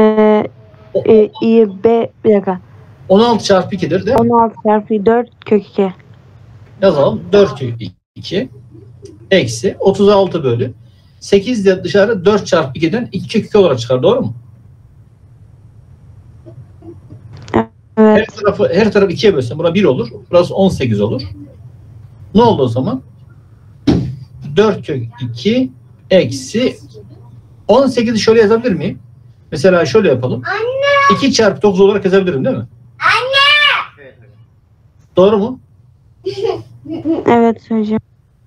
Ee, e, i, b, bir dakika. 16 çarpı 2'dir değil mi? 16 çarpı 4 kök 2. Yazalım. 4 kök 2 eksi 36 bölü 8 de dışarı 4 çarpı 2'den 2 kök 2 olarak çıkar. Doğru mu? Her tarafı her tarafı 2'ye bölsen bura 1 olur. Burası 18 olur. Ne oldu o zaman? 4 kök 2 eksi 18'i şöyle yazabilir miyim? Mesela şöyle yapalım. 2 çarpı 9 olarak yazabilirim değil mi? Evet hocam. Doğru mu? Evet hocam.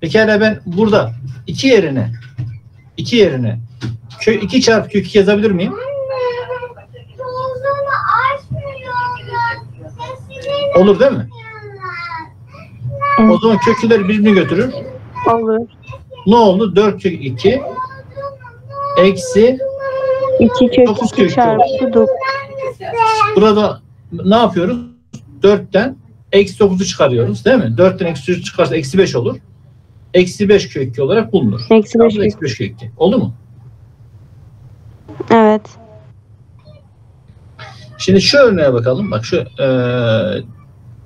Pekala ben burada 2 yerine 2 yerine kök 2 çarpı kök 2 yazabilir miyim? Olur değil mi? O zaman kökler birbirini götürür. Olur. Ne oldu? 4 kök 2 eksi 2 kök Dokuz 2 kök çarpı 9. burada ne yapıyoruz? 4'ten eksi 9'u çıkarıyoruz değil mi? 4'ten eksi 3 çıkarsa eksi 5 olur. Eksi 5 kök 2 olarak bulunur. Eksi 5 Eksi 5 kök 2. Oldu mu? Evet. Şimdi şu örneğe bakalım. Bak şu e,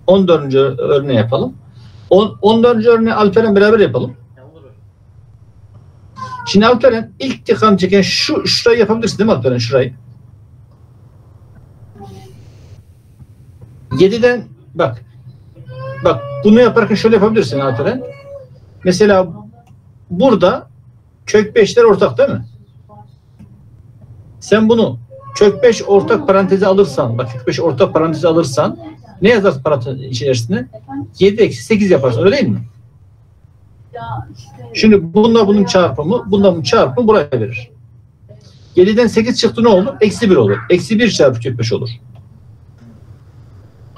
14. örneği yapalım. On, 14. örneği Alperen beraber yapalım. Şimdi Alperen ilk dikkat çeken şu şurayı yapabilirsin değil mi Alperen şurayı? 7'den bak bak bunu yaparken şöyle yapabilirsin Alperen. Mesela burada kök 5'ler ortak değil mi? Sen bunu kök 5 ortak parantezi alırsan bak kök 5 ortak parantezi alırsan ne yazarsın parantez içerisine? 7 eksi 8 yaparsın öyle değil mi? Şimdi bununla bunun çarpımı, bununla bunun çarpımı buraya verir. 7'den 8 çıktı ne olur? Eksi 1 olur. Eksi 1 çarpı kök 5 olur.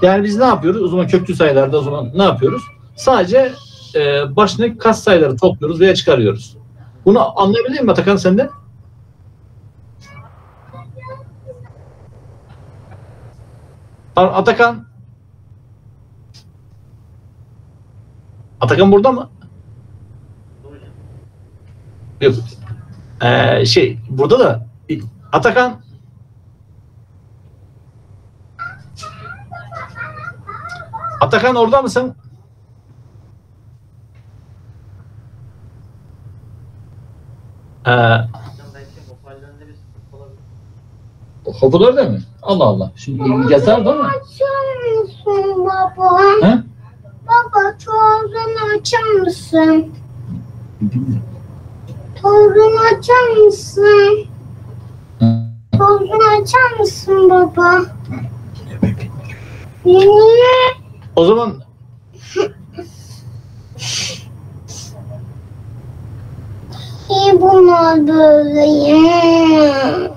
Yani biz ne yapıyoruz? O zaman köklü sayılarda o zaman ne yapıyoruz? Sadece e, başındaki kas sayıları topluyoruz veya çıkarıyoruz. Bunu anlayabilir mi Atakan sen de? Atakan Atakan burada mı? Ee, şey burada da Atakan Atakan orada mısın? Ee, hoparlör de mi? Allah Allah. Şimdi yazar da mı? Açar mısın baba? He? Baba çoğuzunu açar mısın? Çoğuzunu açar mısın? Çoğuzunu açar mısın baba? Niye? O zaman İyi bunlar böyle ya.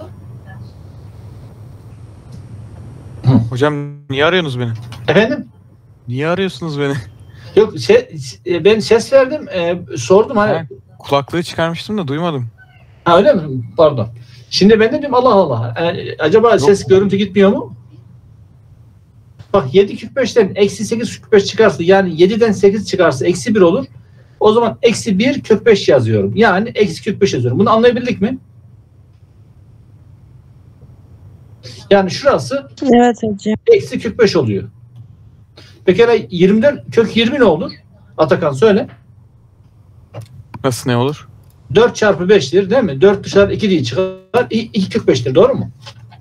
Hocam niye arıyorsunuz beni? efendim Niye arıyorsunuz beni? yok şey, ben ses verdim e, sordum hani Ha, kulaklığı çıkarmıştım da duymadım. Ha öyle mi? Pardon. Şimdi ben de diyorum Allah Allah. E, acaba ses görüntü gitmiyor mu? Bak 7 kök 5'ten eksi 8 kök 5 çıkarsa yani 7'den 8 çıkarsa eksi 1 olur. O zaman eksi 1 kök 5 yazıyorum. Yani eksi kök 5 yazıyorum. Bunu anlayabildik mi? Yani şurası Evet hocam. eksi kök 5 oluyor. Pekala 20'den kök 20 ne olur? Atakan söyle. Nasıl ne olur? 4 çarpı 5'tir değil mi? 4 dışarı 2 diye çıkar. 2 kök 5'tir doğru mu?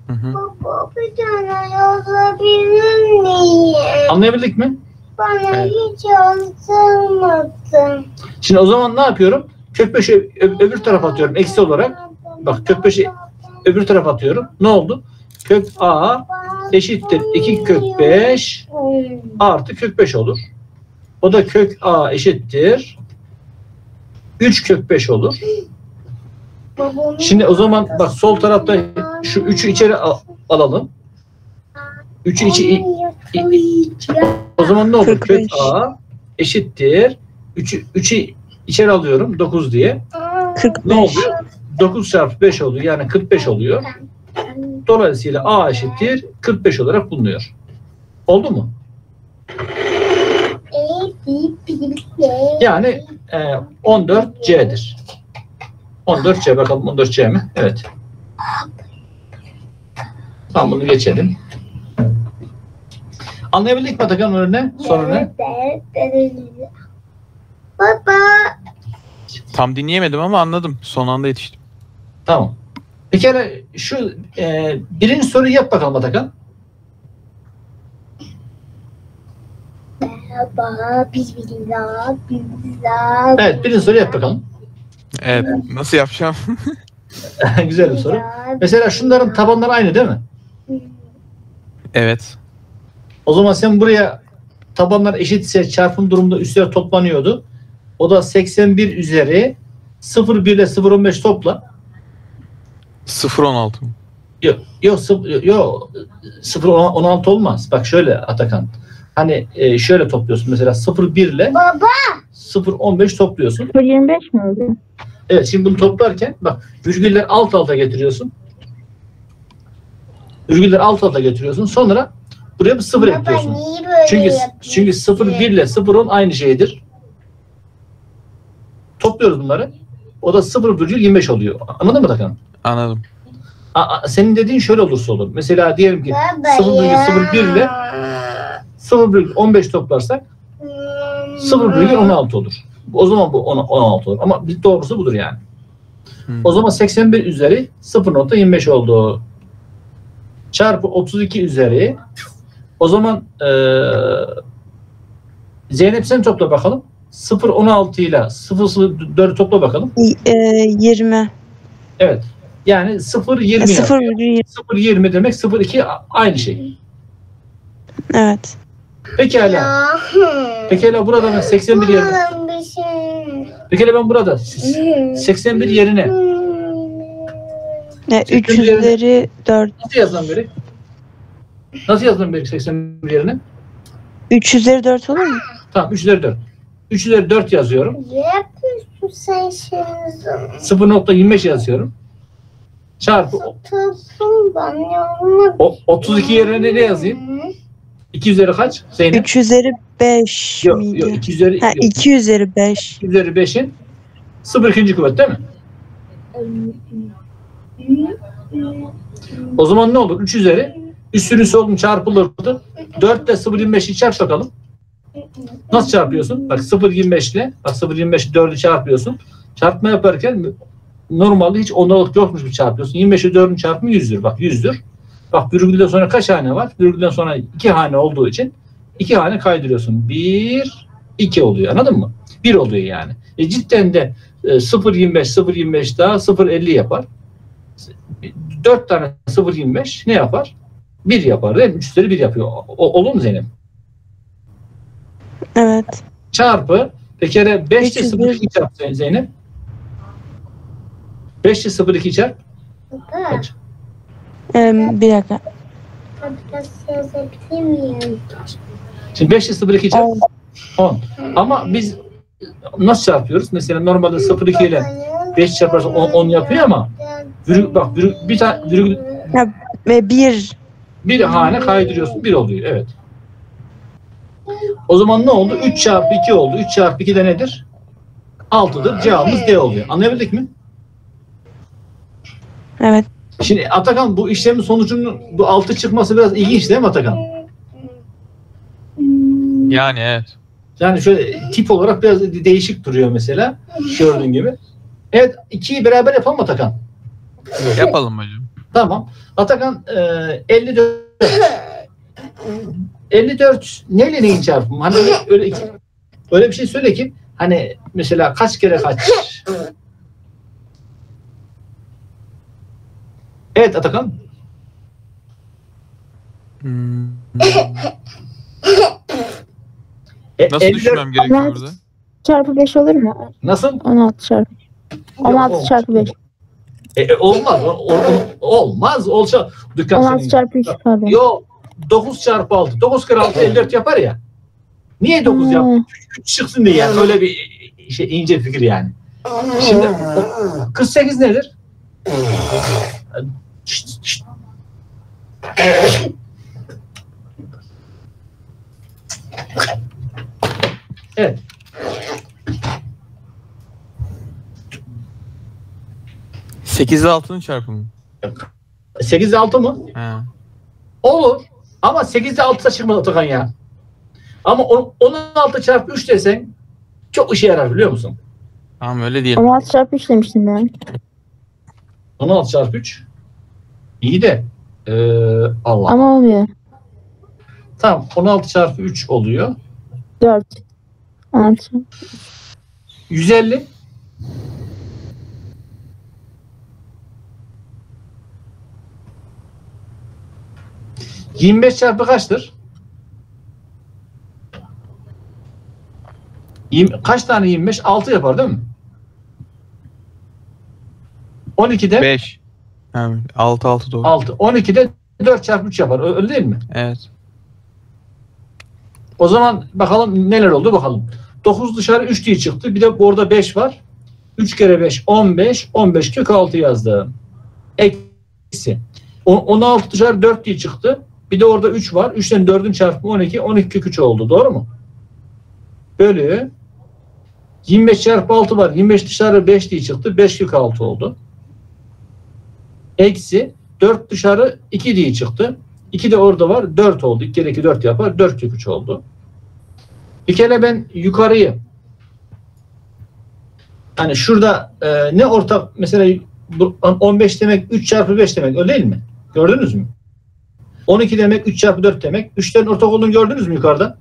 Hı hı. Baba bir tane yazabilir miyim? Anlayabildik mi? Bana Evet. hiç yazdırmadın. Şimdi o zaman ne yapıyorum? Kök 5'i ö- öbür tarafa atıyorum eksi olarak. Bak kök 5'i öbür tarafa atıyorum. Ne oldu? Kök A eşittir 2 kök 5 artı kök 5 olur. O da kök A eşittir 3 kök 5 olur. Şimdi o zaman bak sol tarafta şu 3'ü içeri al- alalım. 3'ü içi o zaman ne olur? Kök. A eşittir 3'ü 3'ü içeri alıyorum 9 diye. Ne 45. oluyor? 9 çarpı 5 oluyor. Yani 45 oluyor. Dolayısıyla A eşittir 45 olarak bulunuyor. Oldu mu? Yani e, 14C'dir. 14C bakalım 14C mi? Evet. Tamam bunu geçelim. Anlayabildik mi Atakan örneği? Soru ne? Baba. Tam dinleyemedim ama anladım. Son anda yetiştim. Tamam. Bir kere şu e, birinci soruyu yap bakalım Atakan. Evet birinci soruyu yap bakalım. Evet. Nasıl yapacağım? Güzel bir soru. Mesela şunların tabanları aynı değil mi? evet. O zaman sen buraya tabanlar eşitse çarpım durumunda üstler toplanıyordu. O da 81 üzeri 0,1 ile 0,15 topla. 0.16 mı? Yok yok yok 0,16 olmaz. Bak şöyle Atakan. Hani e, şöyle topluyorsun mesela 0,1 ile Baba. 0,15 topluyorsun. 025 mi oluyor? Evet şimdi bunu toplarken bak virgüller alt alta getiriyorsun. Virgüller alt alta getiriyorsun. Sonra buraya bir sıfır Baba ekliyorsun. Çünkü yapıyorsun? çünkü 0,1 ile 0,10 aynı şeydir. Topluyoruz bunları. O da 0,25 oluyor. Anladın mı Takan? Anladım. Aa, senin dediğin şöyle olursa olur. Mesela diyelim ki Baba 0,01 ile. 0,15 toplarsak Hmm. 0,16 olur. O zaman bu 10 16 olur. Ama bir doğrusu budur yani. Hmm. O zaman 81 üzeri 0.25 oldu. Çarpı 32 üzeri. O zaman eee Zeynep sen topla bakalım. 0.16 ile 0.04 topla bakalım. E, 20. Evet. Yani 0.20 0 yapıyor. 0.20 demek 0.2 a- aynı şey. Evet. Pekala. Ya. Pekala burada ben 81 yerine. Şey. Pekala ben burada 81 yerine E, 3 Seksen yerine- üzeri 4. nasıl yazmam gerek? Nasıl yazmam gerek 81 yerine? 3 üzeri 4 olur mu? Tamam 3 üzeri 4. 3 üzeri 4 yazıyorum. Ne yapıyorsun sen şimdi? 0.25 yazıyorum. Çarpı o- Tutun bana onu. o, 32 yerine ne yazayım? 2 üzeri kaç? Zeynep? 3 üzeri 5 Yok, miydi? yok 2 üzeri, Ha, yok, 2 üzeri 5. 2 üzeri 5'in 0 ikinci kuvvet değil mi? O zaman ne olur? 3 üzeri üstünü solun çarpılırdı. 4 ile 0.25'i çarp bakalım. Nasıl çarpıyorsun? Bak 0.25 ile bak 0.25'i 4'ü çarpıyorsun. Çarpma yaparken normalde hiç ondalık yokmuş gibi çarpıyorsun. 25'i 4'ün çarpımı 100'dür. Bak 100'dür. Bak virgülden sonra kaç hane var? Virgülden sonra 2 hane olduğu için 2 hane kaydırıyorsun. 1, 2 oluyor. Anladın mı? 1 oluyor yani. E cidden de e, 0.25, 0.25 daha 0.50 yapar. 4 tane 0.25 ne yapar? 1 yapar değil mi? 3 üzeri 1 yapıyor. O, olur mu Zeynep? Evet. Çarpı bir kere 5 ile 300 0.2 çarp Zey- Zeynep. 5 ile 0.2 çarp. Kaç? E, bir dakika. Biraz yazabilir miyim? Şimdi 5 ile 0.2 çarp. 10. 10. Ama biz nasıl çarpıyoruz? Mesela normalde 0.2 ile 5 çarparsan 10, 10 yapıyor ama virgül, bak virgül, bir tane virgül Ve 1. bir hane kaydırıyorsun 1 oluyor. Evet. O zaman ne oldu? 3 çarpı 2 oldu. 3 çarpı 2 de nedir? 6'dır. Cevabımız D oluyor. Anlayabildik mi? Evet. Şimdi Atakan bu işlemin sonucunun bu 6 çıkması biraz ilginç değil mi Atakan? Yani evet. Yani şöyle tip olarak biraz değişik duruyor mesela. Gördüğün gibi. Evet 2'yi beraber yapalım mı Atakan? Yapalım hocam. Tamam. Atakan e, 54 54 neyle neyin çarpımı? Hani öyle, öyle, öyle bir şey söyle ki hani mesela kaç kere kaç? Evet Atakan. Hmm. E, Nasıl 54 düşünmem gerekiyor burada? çarpı 5 olur mu? Nasıl? 16 çarpı. 16 çarpı 5. E, e, olmaz. O- o- olmaz. Olsa dükkan 16 senin. çarpı 3 pardon. Yok. 9 çarpı 6. 9 kere 6 54 yapar ya. Niye 9 Hmm. yaptı? 3 çıksın diye yani. Öyle bir şey ince fikir yani. Şimdi o- 48 nedir? Evet. Sekiz ile altının çarpımı. 8 ile 6 mı? Ha. Olur. Ama 8'de 6'da çıkmadı Atakan ya. Ama on- 16 çarpı 3 desen çok işe yarar biliyor musun? Tamam öyle diyelim. 16 çarpı 3 demiştim ben. 16 çarpı 3. İyi de ee, Allah. Ama olmuyor. Tamam 16 çarpı 3 oluyor. 4. 16. 150. ...25 çarpı kaçtır? Yirmi- kaç tane 25? 6 yapar değil mi? 12'de 5. 6 6 doğru. 6. 12'de 4 çarpı 3 yapar. Öyle değil mi? Evet. O zaman bakalım neler oldu bakalım. 9 dışarı 3 diye çıktı. Bir de orada 5 var. 3 kere 5 15. 15 kök 6 yazdım. Eksi. O- 16 dışarı 4 diye çıktı. Bir de orada 3 var. 3'ten 4'ün çarpımı 12. 12 kök 3 oldu. Doğru mu? Bölü 25 çarpı 6 var. 25 dışarı 5 diye çıktı. 5 kök 6 oldu. Eksi 4 dışarı 2 diye çıktı. 2 de orada var. 4 oldu. 2 kere 2 4 yapar. 4 kök 3 oldu. Bir kere ben yukarıyı hani şurada e, ne ortak mesela bu 15 demek 3 çarpı 5 demek öyle değil mi? Gördünüz mü? 12 demek 3 çarpı 4 demek. 3'lerin ortak olduğunu gördünüz mü yukarıda?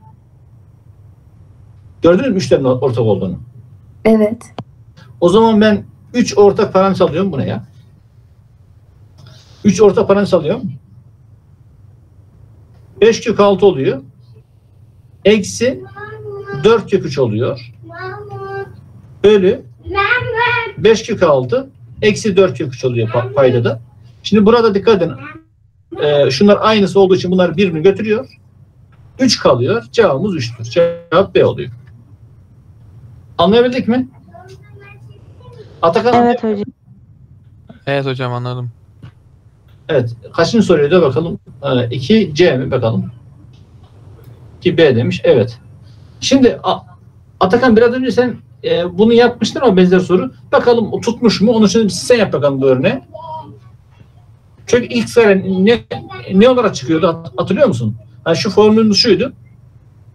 Gördünüz mü 3'lerin ortak olduğunu? Evet. O zaman ben 3 ortak parantez alıyorum. Bu ne ya? 3 ortak parantez alıyorum. 5 kök 6 oluyor. Eksi 4 kök 3 oluyor. Bölü 5 kök 6 eksi 4 kök 3 oluyor pa- paydada. Şimdi burada dikkat edin. Ee, şunlar aynısı olduğu için bunlar birbirini götürüyor. 3 kalıyor. Cevabımız 3'tür. Cevap B oluyor. Anlayabildik mi? Atakan Evet hocam. Evet hocam anladım. Evet. Kaçıncı soruyu da bakalım. 2 C mi bakalım. 2 B demiş. Evet. Şimdi Atakan biraz önce sen e, bunu yapmıştın ama benzer soru. Bakalım o tutmuş mu? Onu şimdi sen yap bakalım bu örneği. Çünkü ilk sıra ne, ne olarak çıkıyordu Hat- hatırlıyor musun? Yani şu formülün şuydu.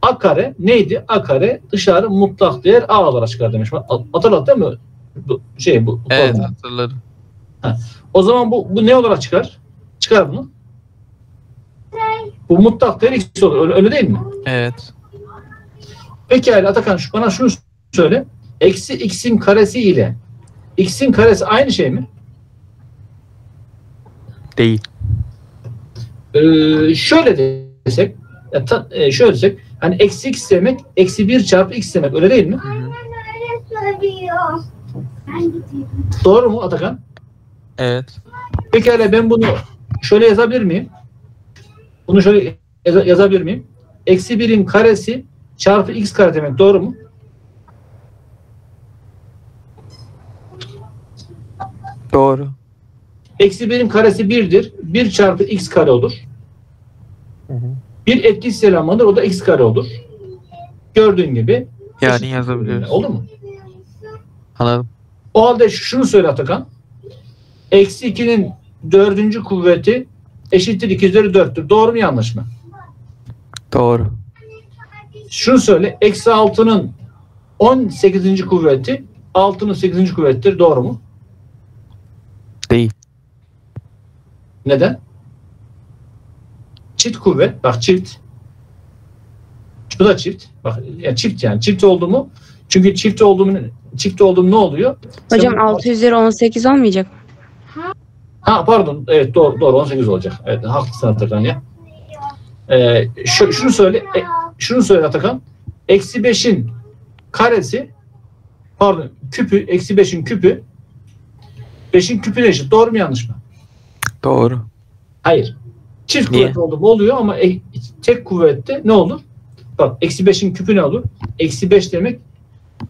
A kare neydi? A kare dışarı mutlak değer A olarak çıkar demiş. Hatırladın değil mi? Bu, şey bu Evet formülü. hatırladım. O zaman bu, bu ne olarak çıkar? Çıkar bunu. Bu mutlak değer x olur. Öyle, öyle değil mi? Evet. Pekala Atakan şu, bana şunu söyle. Eksi x'in karesi ile x'in karesi aynı şey mi? Değil. Ee, şöyle desek ya ta- e, şöyle desek hani eksi x demek eksi 1 çarpı x demek öyle değil mi? Hı hı. söylüyor. Ben. Doğru mu Atakan? Evet. Pekala ben bunu şöyle yazabilir miyim? Bunu şöyle yaza- yazabilir miyim? Eksi 1'in karesi çarpı x kare demek doğru mu? Doğru. Eksi 1'in karesi 1'dir. 1 çarpı x kare olur. Bir etkisiz elemandır. O da x kare olur. Gördüğün gibi. Yani yazabiliyoruz. Oldu mu? Anladım. O halde şunu söyle Atakan. Eksi 2'nin dördüncü kuvveti eşittir 2 üzeri 4'tür. Doğru mu yanlış mı? Doğru. Şunu söyle. Eksi 6'nın 18. kuvveti 6'nın 8. kuvvettir. Doğru mu? Değil. Neden? Çift kuvvet. Bak çift. Bu da çift. Bak ya çift yani. Çift oldu mu? Çünkü çift oldu mu çift oldu mu ne oluyor? Hocam Sen- 6 üzeri 18 olmayacak mı? Ha pardon. Evet doğru doğru 18 olacak. Evet haklısın Atakan ya. Ee, şu, şunu söyle. e, şunu söyle Atakan. Eksi 5'in karesi pardon küpü eksi 5'in küpü 5'in küpüne eşit. Doğru mu yanlış mı? Doğru. Hayır. Çift Niye? kuvvet oldu mu oluyor ama e- tek kuvvette ne olur? Bak eksi 5'in küpü ne olur? Eksi 5 demek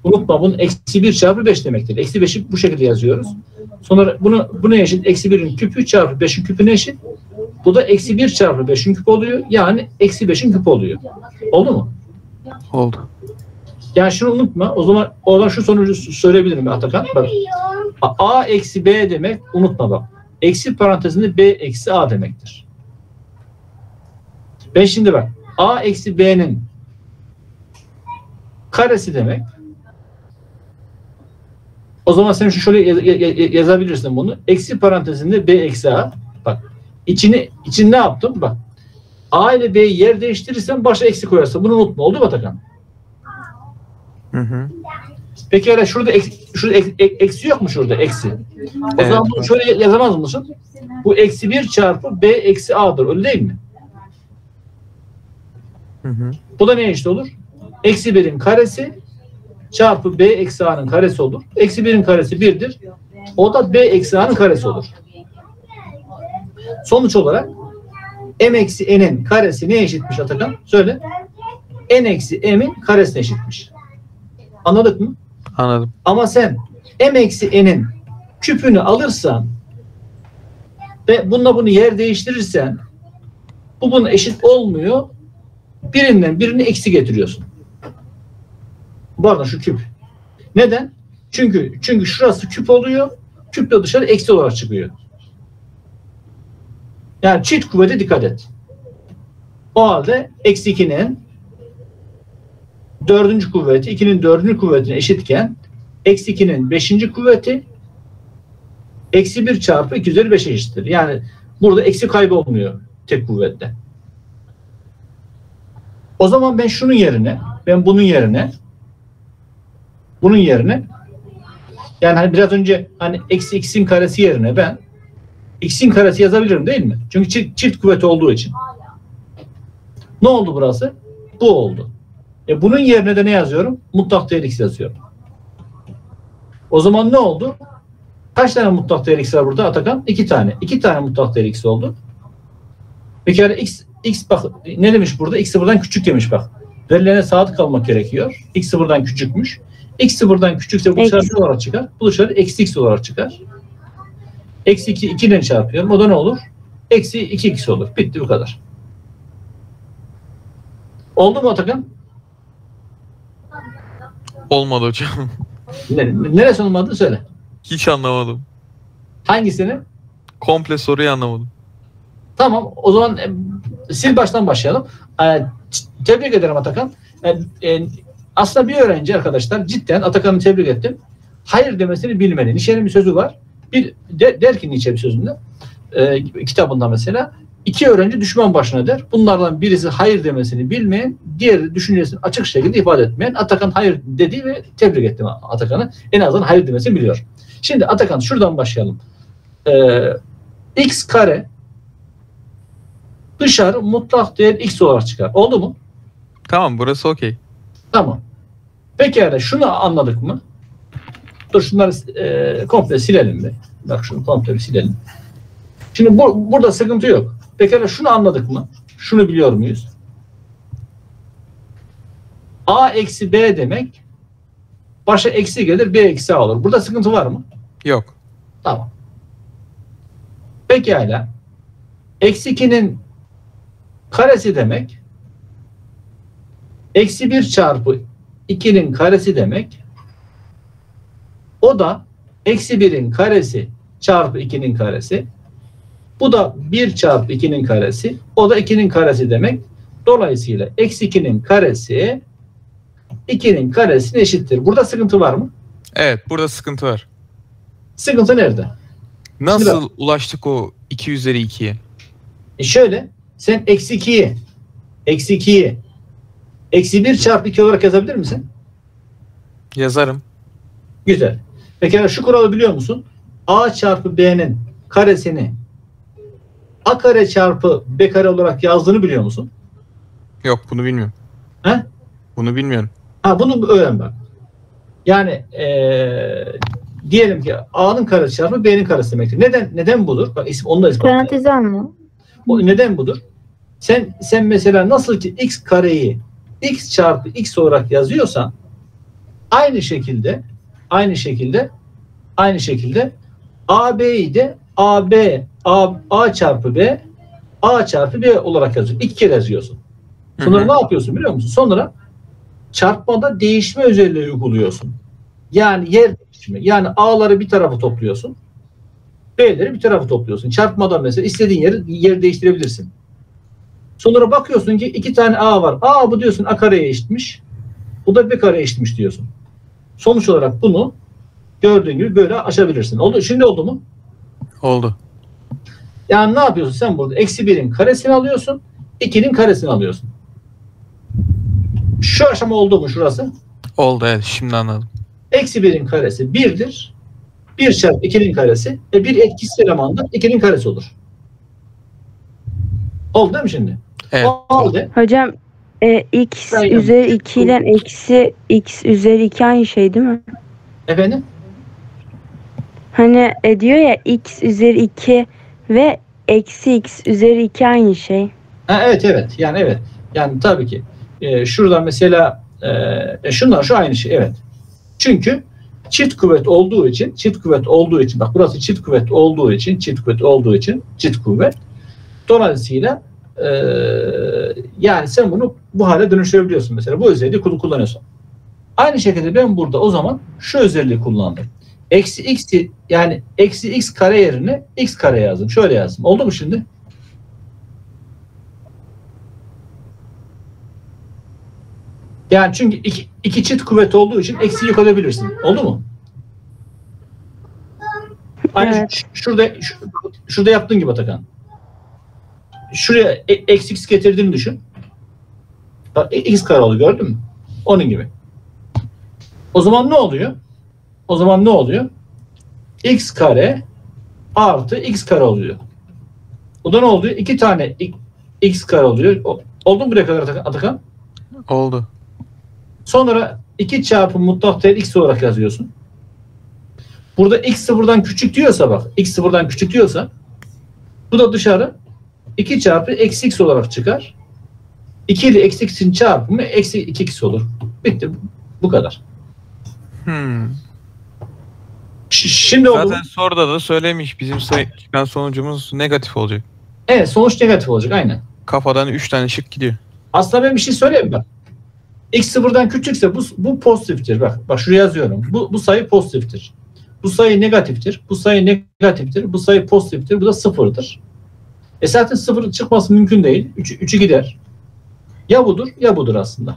unutma bunun eksi 1 çarpı 5 demektir. Eksi 5'i bu şekilde yazıyoruz. Sonra bunu buna eşit eksi 1'in küpü çarpı 5'in küpüne eşit. Bu da eksi 1 çarpı 5'in küpü oluyor. Yani eksi 5'in küpü oluyor. Oldu mu? Oldu. Yani şunu unutma. O zaman oradan şu sonucu söyleyebilirim Atakan. Bak A eksi B demek unutma bak. Eksi parantezinde B eksi A demektir. Ben şimdi bak A eksi B'nin karesi demek. O zaman sen şu şöyle yaz- ya- ya- yazabilirsin bunu. Eksi parantezinde B eksi A. Bak içini için ne yaptım? Bak A ile B'yi yer değiştirirsen başa eksi koyarsın. Bunu unutma. Oldu mu Atakan? Hı hı. Peki öyle şurada eksi, şurada ek- ek- eksi yok mu şurada eksi? O Evet. zaman bunu şöyle yazamaz mısın? Bu eksi 1 çarpı B eksi A'dır. Öyle değil mi? Hı hı. Bu da ne eşit olur? Eksi 1'in karesi çarpı B eksi A'nın karesi olur. Eksi 1'in karesi 1'dir. O da B eksi A'nın karesi olur. Sonuç olarak M eksi N'in karesi ne eşitmiş Atakan? Söyle. N eksi M'in karesine eşitmiş. Anladık mı? Anladım. Ama sen M eksi N'in küpünü alırsan ve bununla bunu yer değiştirirsen bu bunun eşit olmuyor. Birinden birini eksi getiriyorsun. Bu arada şu küp. Neden? Çünkü çünkü şurası küp oluyor. Küp de dışarı eksi olarak çıkıyor. Yani çift kuvvete dikkat et. O halde eksi 2'nin dördüncü kuvveti 2'nin dördüncü kuvvetine eşitken eksi 2'nin beşinci kuvveti eksi 1 çarpı 2 üzeri 5'e eşittir. Yani burada eksi kaybolmuyor tek kuvvette. O zaman ben şunun yerine ben bunun yerine bunun yerine yani hani biraz önce hani eksi x'in karesi yerine ben x'in karesi yazabilirim değil mi? Çünkü çift, çift kuvvet olduğu için. Ne oldu burası? Bu oldu. E bunun yerine de ne yazıyorum? Mutlak değer x yazıyorum. O zaman ne oldu? Kaç tane mutlak değer x var burada Atakan? İki tane. İki tane mutlak değer x oldu. Bir kere x, x bak ne demiş burada? x sıfırdan küçük demiş bak. Verilerine sadık kalmak gerekiyor. x sıfırdan küçükmüş. X sıfırdan küçükse bu dışarı ne olarak çıkar? Bu dışarı eksi x olarak çıkar. Eksi 2, 2 ile çarpıyorum. O da ne olur? Eksi 2x olur. Bitti bu kadar. Oldu mu Atakan? Olmadı hocam. Ne- Neresi olmadı söyle. Hiç anlamadım. Hangisini? Komple soruyu anlamadım. Tamam o zaman e, sil baştan başlayalım. E, tebrik ederim Atakan. E, e, aslında bir öğrenci arkadaşlar cidden Atakan'ı tebrik ettim. Hayır demesini bilmeli. Nietzsche'nin bir sözü var. Bir de, der ki Nietzsche bir sözünde e, kitabında mesela iki öğrenci düşman başına der. Bunlardan birisi hayır demesini bilmeyen, diğeri düşüncesini açık şekilde ifade etmeyen. Atakan hayır dedi ve tebrik ettim Atakan'ı. En azından hayır demesini biliyor. Şimdi Atakan şuradan başlayalım. E, x kare dışarı mutlak değer x olarak çıkar. Oldu mu? Tamam burası okey. Tamam. Pekala şunu anladık mı? Dur şunları e, komple silelim bir. Bak şunu komple bir silelim. Şimdi bu, burada sıkıntı yok. Pekala şunu anladık mı? Şunu biliyor muyuz? A eksi B demek başa eksi gelir B eksi A olur. Burada sıkıntı var mı? Yok. Tamam. Pekala. Eksi 2'nin karesi demek eksi 1 çarpı 2'nin karesi demek o da eksi 1'in karesi çarpı 2'nin karesi bu da 1 çarpı 2'nin karesi o da 2'nin karesi demek. Dolayısıyla eksi 2'nin karesi 2'nin karesine eşittir. Burada sıkıntı var mı? Evet burada sıkıntı var. Sıkıntı nerede? Nasıl ulaştık o 2 üzeri 2'ye? E şöyle sen eksi 2'yi eksi 2'yi eksi 1 çarpı 2 olarak yazabilir misin? Yazarım. Güzel. Peki şu kuralı biliyor musun? A çarpı B'nin karesini A kare çarpı B kare olarak yazdığını biliyor musun? Yok bunu bilmiyorum. He? Bunu bilmiyorum. Ha bunu öğren bak. Yani eee, diyelim ki A'nın karesi çarpı B'nin karesi demektir. Neden neden budur? Bak isim onu da ispatlayalım. O neden budur? Sen sen mesela nasıl ki x kareyi x çarpı x olarak yazıyorsan aynı şekilde aynı şekilde aynı şekilde AB'yi de AB A, A çarpı B A çarpı B olarak yazıyorsun. İki kere yazıyorsun. Sonra Hı hı. ne yapıyorsun biliyor musun? Sonra çarpmada değişme özelliği uyguluyorsun. Yani yer değişimi. Yani A'ları bir tarafa topluyorsun. B'leri bir tarafa topluyorsun. Çarpmada mesela istediğin yeri yer değiştirebilirsin. Sonra bakıyorsun ki iki tane A var. A bu diyorsun A kareye eşitmiş. Bu da B kareye eşitmiş diyorsun. Sonuç olarak bunu gördüğün gibi böyle aşabilirsin. Oldu. Şimdi oldu mu? Oldu. Yani ne yapıyorsun sen burada? Eksi birin karesini alıyorsun. 2'nin karesini alıyorsun. Şu aşama oldu mu şurası? Oldu evet şimdi anladım. Eksi birin karesi 1'dir. 1 çarpı 2'nin karesi. E bir etkisiz eleman da 2'nin karesi olur. Oldu değil mi şimdi? Evet. O halde Hocam e, x Ben üzeri 2 ile eksi x üzeri 2 aynı şey değil mi? efendim? Hani e, diyor ya x üzeri 2 ve eksi x üzeri 2 aynı şey. Ha, evet evet. Yani evet. Yani tabii ki. E, şuradan mesela e, e, şunlar şu aynı şey evet. Çünkü çift kuvvet olduğu için çift kuvvet olduğu için bak burası çift kuvvet olduğu için çift kuvvet olduğu için çift kuvvet. Dolayısıyla e, yani sen bunu bu hale dönüştürebiliyorsun mesela bu özelliği kul- kullanıyorsun aynı şekilde ben burada o zaman şu özelliği kullandım eksi x yani eksi x kare yerine x kare yazdım şöyle yazdım oldu mu şimdi Yani çünkü iki, iki çift kuvvet olduğu için eksi yok edebilirsin. Oldu mu? Aynı Evet. şurada şurada yaptığın gibi Atakan. Şuraya e- eksi x getirdiğini düşün. Bak e- x kare oldu gördün mü? Onun gibi. O zaman ne oluyor? O zaman ne oluyor? x kare artı x kare oluyor. O da ne oluyor? İki tane x kare oluyor. Oldu mu buraya kadar Atakan? Oldu. Sonra 2 çarpı mutlak değer x olarak yazıyorsun. Burada x sıfırdan küçük diyorsa bak x sıfırdan küçük diyorsa bu da dışarı 2 çarpı eksi x olarak çıkar. 2 ile eksi x'in çarpımı eksi 2x olur. Bitti. Bu kadar. Hmm. Şimdi oldu. Zaten soruda da söylemiş bizim sayı çıkan sonucumuz negatif olacak. Evet sonuç negatif olacak aynen. Kafadan 3 tane şık gidiyor. Aslında ben bir şey söyleyeyim bak. X sıfırdan küçükse bu, bu pozitiftir. Bak, bak şuraya yazıyorum. Bu, bu sayı pozitiftir. Bu sayı negatiftir. Bu sayı negatiftir. Bu sayı pozitiftir. Bu da sıfırdır. E zaten sıfır çıkması mümkün değil. Üç, üçü gider. Ya budur ya budur aslında.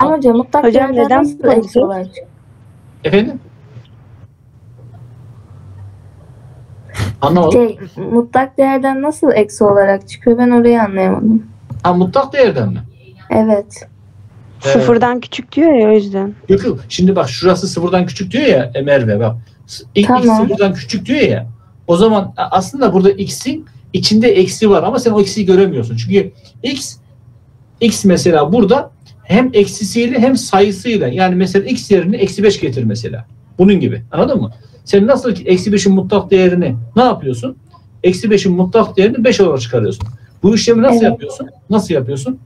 Ama hocam mutlak Hocam değerden neden eksi olarak çıkıyor? Efendim? Anlamadım. Şey, mutlak değerden nasıl eksi olarak çıkıyor ben orayı anlayamadım. Ha, mutlak değerden mi? Evet. Sıfırdan küçük diyor ya o yüzden. Yok yok. Şimdi bak şurası sıfırdan küçük diyor ya Merve bak. X, Tamam. X sıfırdan küçük diyor ya. O zaman aslında burada x'in içinde eksi var ama sen o eksiyi göremiyorsun. Çünkü x x mesela burada hem eksisiyle hem sayısıyla yani mesela x yerine eksi 5 getir mesela. Bunun gibi. Anladın mı? Sen nasıl ki eksi 5'in mutlak değerini ne yapıyorsun? Eksi 5'in mutlak değerini 5 olarak çıkarıyorsun. Bu işlemi nasıl Evet. yapıyorsun? Nasıl yapıyorsun?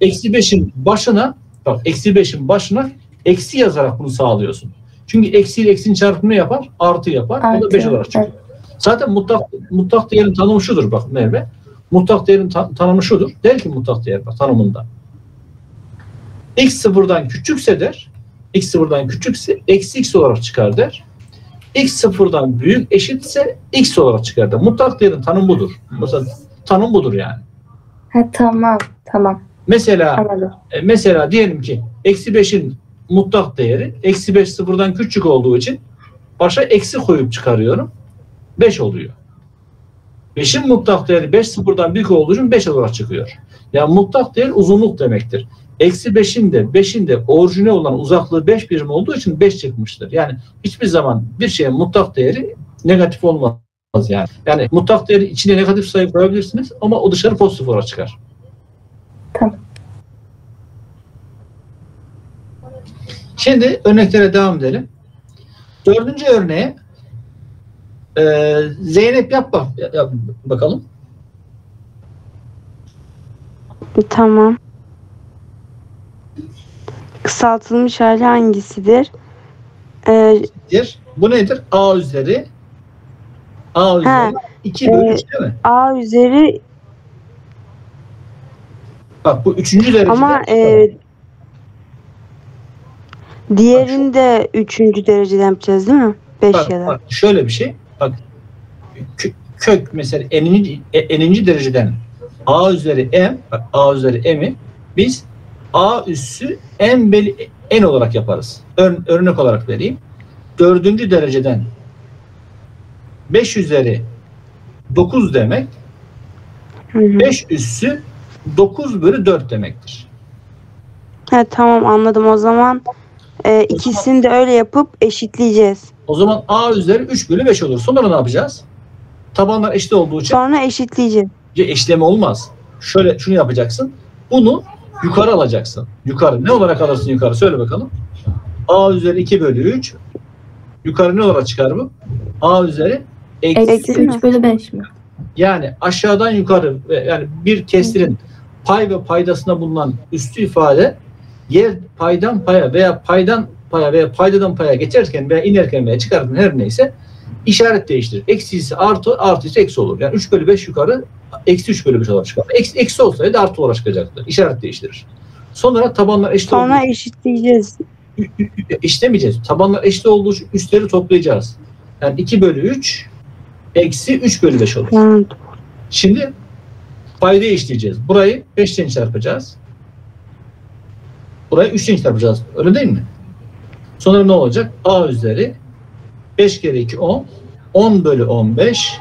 Eksi 5'in başına bak eksi 5'in başına eksi yazarak bunu sağlıyorsun. Çünkü eksi ile eksinin çarpımı yapar? Artı yapar. O da Artı, 5 olarak çıkıyor. Zaten mutlak, mutlak değerin tanımı şudur bak Merve. Mutlak değerin ta- tanımı şudur. Der ki mutlak değer bak tanımında. X sıfırdan küçükse der. X sıfırdan küçükse eksi x olarak çıkar der. X sıfırdan büyük eşitse x olarak çıkar der. Mutlak değerin tanımı budur. Mesela tanım budur yani. Ha, tamam. Tamam. Mesela Anladım. e, mesela diyelim ki eksi 5'in mutlak değeri eksi 5 sıfırdan küçük olduğu için başa eksi koyup çıkarıyorum. 5 oluyor. 5'in mutlak değeri 5 sıfırdan büyük olduğu için 5 olarak çıkıyor. Yani mutlak değer uzunluk demektir. Eksi 5'in de 5'in de orijinal olan uzaklığı 5 birim olduğu için 5 çıkmıştır. Yani hiçbir zaman bir şeyin mutlak değeri negatif olmaz yani. Yani mutlak değeri içine negatif sayı koyabilirsiniz ama o dışarı pozitif olarak çıkar. Tamam. Şimdi örneklere devam edelim. Dördüncü örneğe e, Zeynep yap, bak, yap bakalım. Tamam. Kısaltılmış hali hangisidir? Ee, Bu nedir? A üzeri A üzeri 2 bölü e, 3 değil mi? A üzeri Bak bu üçüncü derece. ama e, diğerini de üçüncü dereceden yapacağız değil mi? Beş bak, ya da. bak, şöyle bir şey. Bak kö- kök mesela eninci, eninci dereceden A üzeri M, bak A üzeri M'i biz A üssü M bölü N olarak yaparız. Ör- örnek olarak vereyim. Dördüncü dereceden 5 üzeri 9 demek Hı hı. 5 üssü 9 bölü 4 demektir. Ha, tamam anladım. O zaman e, ikisini de öyle yapıp eşitleyeceğiz. O zaman A üzeri 3 bölü 5 olur. Sonra ne yapacağız? Tabanlar eşit olduğu için Sonra eşitleyeceğiz. eşleme olmaz. Şöyle şunu yapacaksın. Bunu yukarı alacaksın. Yukarı. Ne olarak alırsın yukarı? Söyle bakalım. A üzeri 2 bölü 3. Yukarı ne olarak çıkar bu? A üzeri eksi. Eksi mi? 3 bölü 5 mi? Yani aşağıdan yukarı yani bir kesirin pay ve paydasına bulunan üstü ifade yer paydan paya veya paydan paya veya paydadan paya geçerken veya inerken veya çıkarken her neyse işaret değiştirir. Eksi ise artı, artı ise eksi olur. Yani 3 bölü 5 yukarı eksi 3 bölü 5 olarak çıkar. Eksi, eksi olsaydı artı olarak çıkacaktı. İşaret değiştirir. Sonra tabanlar eşit olduğu Sonra eşitleyeceğiz. işlemeyeceğiz. Tabanlar eşit olduğu için üstleri toplayacağız. Yani 2 bölü 3 eksi 3 bölü 5 olur. Şimdi paydayı işleyeceğiz. Burayı 5 ile çarpacağız. Burayı 3 ile çarpacağız. Öyle değil mi? Sonra ne olacak? A üzeri 5 kere 2 10. 10 bölü 15.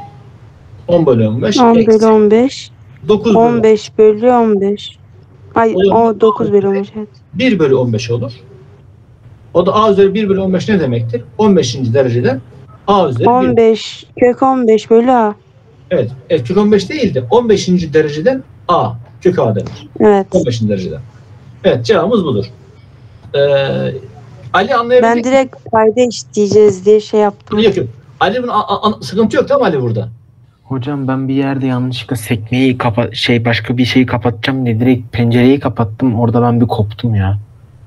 10 bölü 15. 10 bölü eksi 15. 9 bölü 15 bölü 15. Ay o 9 bölü 15. Evet. 1 bölü 15 olur. O da A üzeri 1 bölü 15 ne demektir? 15. dereceden A üzeri 1. 15 kök 15 bölü A. Evet. evet. Kök 15 değil de 15. dereceden A. Kök A denir. Evet. 15. dereceden. Evet cevabımız budur. Ee, Ali anlayabilecek Ben direkt payda eşitleyeceğiz diye şey yaptım. Yok yok. Ali bunun a- a- sıkıntı yok değil mi Ali burada? Hocam ben bir yerde yanlışlıkla sekmeyi kapa şey başka bir şeyi kapatacağım diye direkt pencereyi kapattım. Orada ben bir koptum ya.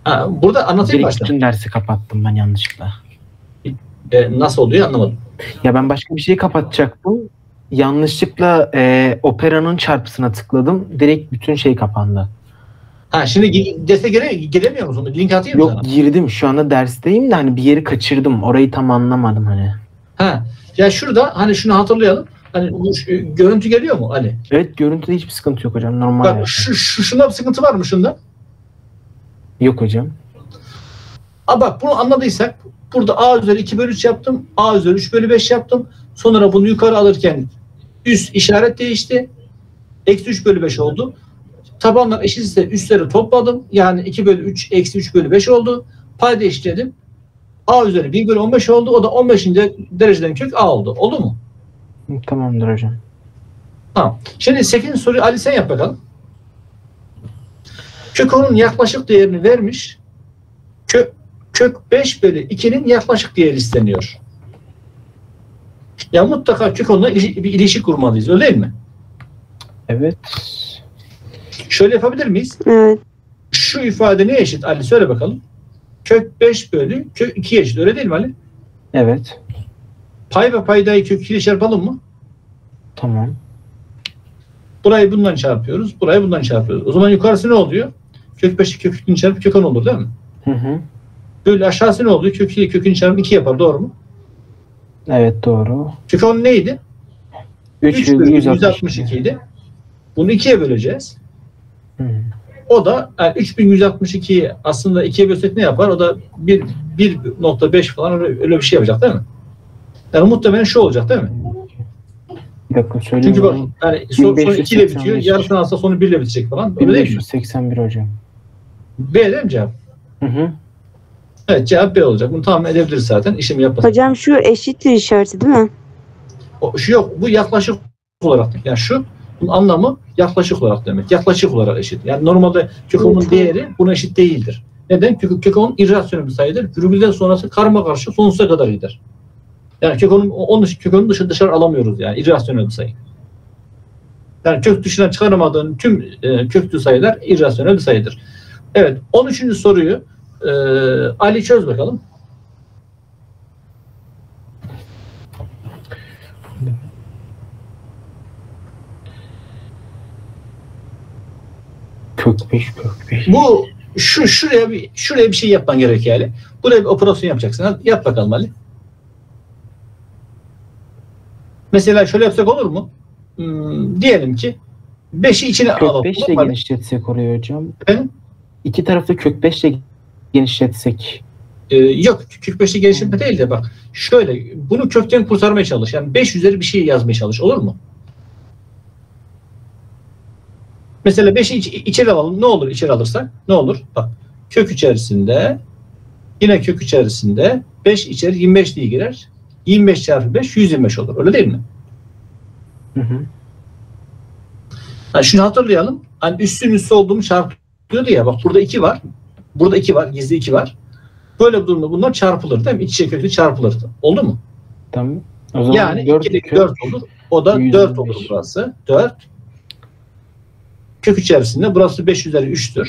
Ha, burada anlatayım Direkt baştan. bütün dersi kapattım ben yanlışlıkla. Ee, nasıl oluyor anlamadım. Ya ben başka bir şeyi kapatacaktım. Yanlışlıkla e, operanın çarpısına tıkladım. Direkt bütün şey kapandı. Ha şimdi derse gele gelemiyor musun? Link atayım mı Yok sana? girdim şu anda dersteyim de hani bir yeri kaçırdım. Orayı tam anlamadım hani. Ha. Ya şurada hani şunu hatırlayalım. Hani görüntü geliyor mu Ali? Evet görüntüde hiçbir sıkıntı yok hocam normal. Bak yani. şu, şu şunda bir sıkıntı var mı şunda? Yok hocam. Aa bak bunu anladıysak burada A üzeri 2 bölü 3 yaptım. A üzeri 3 bölü 5 yaptım. Sonra bunu yukarı alırken üst işaret değişti. Eksi 3 bölü 5 oldu. Tabanlar eşitse üstleri topladım. Yani 2 bölü 3 eksi 3 bölü 5 oldu. Payda eşitledim. A üzeri 1 bölü 15 oldu. O da 15. de- dereceden kök A oldu. Oldu mu? Tamamdır hocam. Tamam. Şimdi 8. soruyu Ali sen yap bakalım. Kök 10'un yaklaşık değerini vermiş. Kök, kök 5 bölü 2'nin yaklaşık değeri isteniyor. Ya mutlaka kök 10'la ili- bir ilişki kurmalıyız. Öyle değil mi? Evet. Şöyle yapabilir miyiz? Evet. Şu ifade neye eşit Ali? Söyle bakalım. Kök 5 bölü kök 2'ye eşit. Öyle değil mi Ali? Evet. Pay ve paydayı kök 2 ile çarpalım mı? Tamam. Burayı bundan çarpıyoruz. Burayı bundan çarpıyoruz. O zaman yukarısı ne oluyor? Kök 5'i kök 2'nin çarpı kök 10 olur değil mi? Hı hı. Böyle aşağısı ne oluyor? Kök 2 kökün çarpımı 2 yapar. Doğru mu? Evet doğru. Kök 10 neydi? 3 3 bölü 162. 162 idi. Bunu 2'ye böleceğiz. Hı. O da yani 3162'yi aslında 2'ye bölsek ne yapar? O da 1 1.5 falan öyle, bir şey yapacak değil mi? Yani muhtemelen şu olacak değil mi? Bir dakika söyleyeyim. Çünkü bak yani son, sonu 2 ile 1585. bitiyor. Yarısını alsa sonu 1 ile bitecek falan. Öyle değil mi? 1581 hocam. B değil mi cevap? Hı hı. Evet cevap B olacak. Bunu tahmin edebiliriz zaten. İşlemi yapmasın. Hocam şu eşittir işareti değil mi? O, şu yok. Bu yaklaşık olarak. Yani şu bunun anlamı yaklaşık olarak demek. Yaklaşık olarak eşit. Yani normalde kök onun Evet. değeri buna eşit değildir. Neden? Çünkü kök onun irrasyonel bir sayıdır. Virgülden sonrası karma karşı sonsuza kadar gider. Yani kök onun, dışı, kök onun dışı dışarı alamıyoruz yani. irrasyonel bir sayı. Yani kök dışına çıkaramadığın tüm e, köklü sayılar irrasyonel bir sayıdır. Evet. 13. soruyu e, Ali çöz bakalım. Kök 5 kök 5. Bu şu şuraya bir şuraya bir şey yapman gerekiyor Ali. Buraya bir operasyon yapacaksın. Hadi yap bakalım Ali. Mesela şöyle yapsak olur mu? Hmm, diyelim ki 5'i içine alalım. Kök 5 ile genişletsek orayı hocam. Efendim? İki tarafta kök 5 ile genişletsek. Ee, yok kök 5'i genişletme değil de bak şöyle bunu kökten kurtarmaya çalış. Yani 5 üzeri bir şey yazmaya çalış. Olur mu? Mesela 5'i iç, içeri alalım. Ne olur içeri alırsak? Ne olur? Bak kök içerisinde yine kök içerisinde 5 içeri 25 diye girer. 25 çarpı 5 125 olur. Öyle değil mi? Hı hı. Ha, şunu hatırlayalım. Hani üstün üstü olduğumu çarpıyordu ya. Bak burada 2 var. Burada 2 var. Gizli 2 var. Böyle bir durumda bunlar çarpılır değil mi? İç içe kökü çarpılır. Oldu mu? Tamam. O zaman Yani 4 2'de kök 4 olur. O da 125. 4 olur burası. 4. Kök içerisinde burası 5 üzeri 3'tür.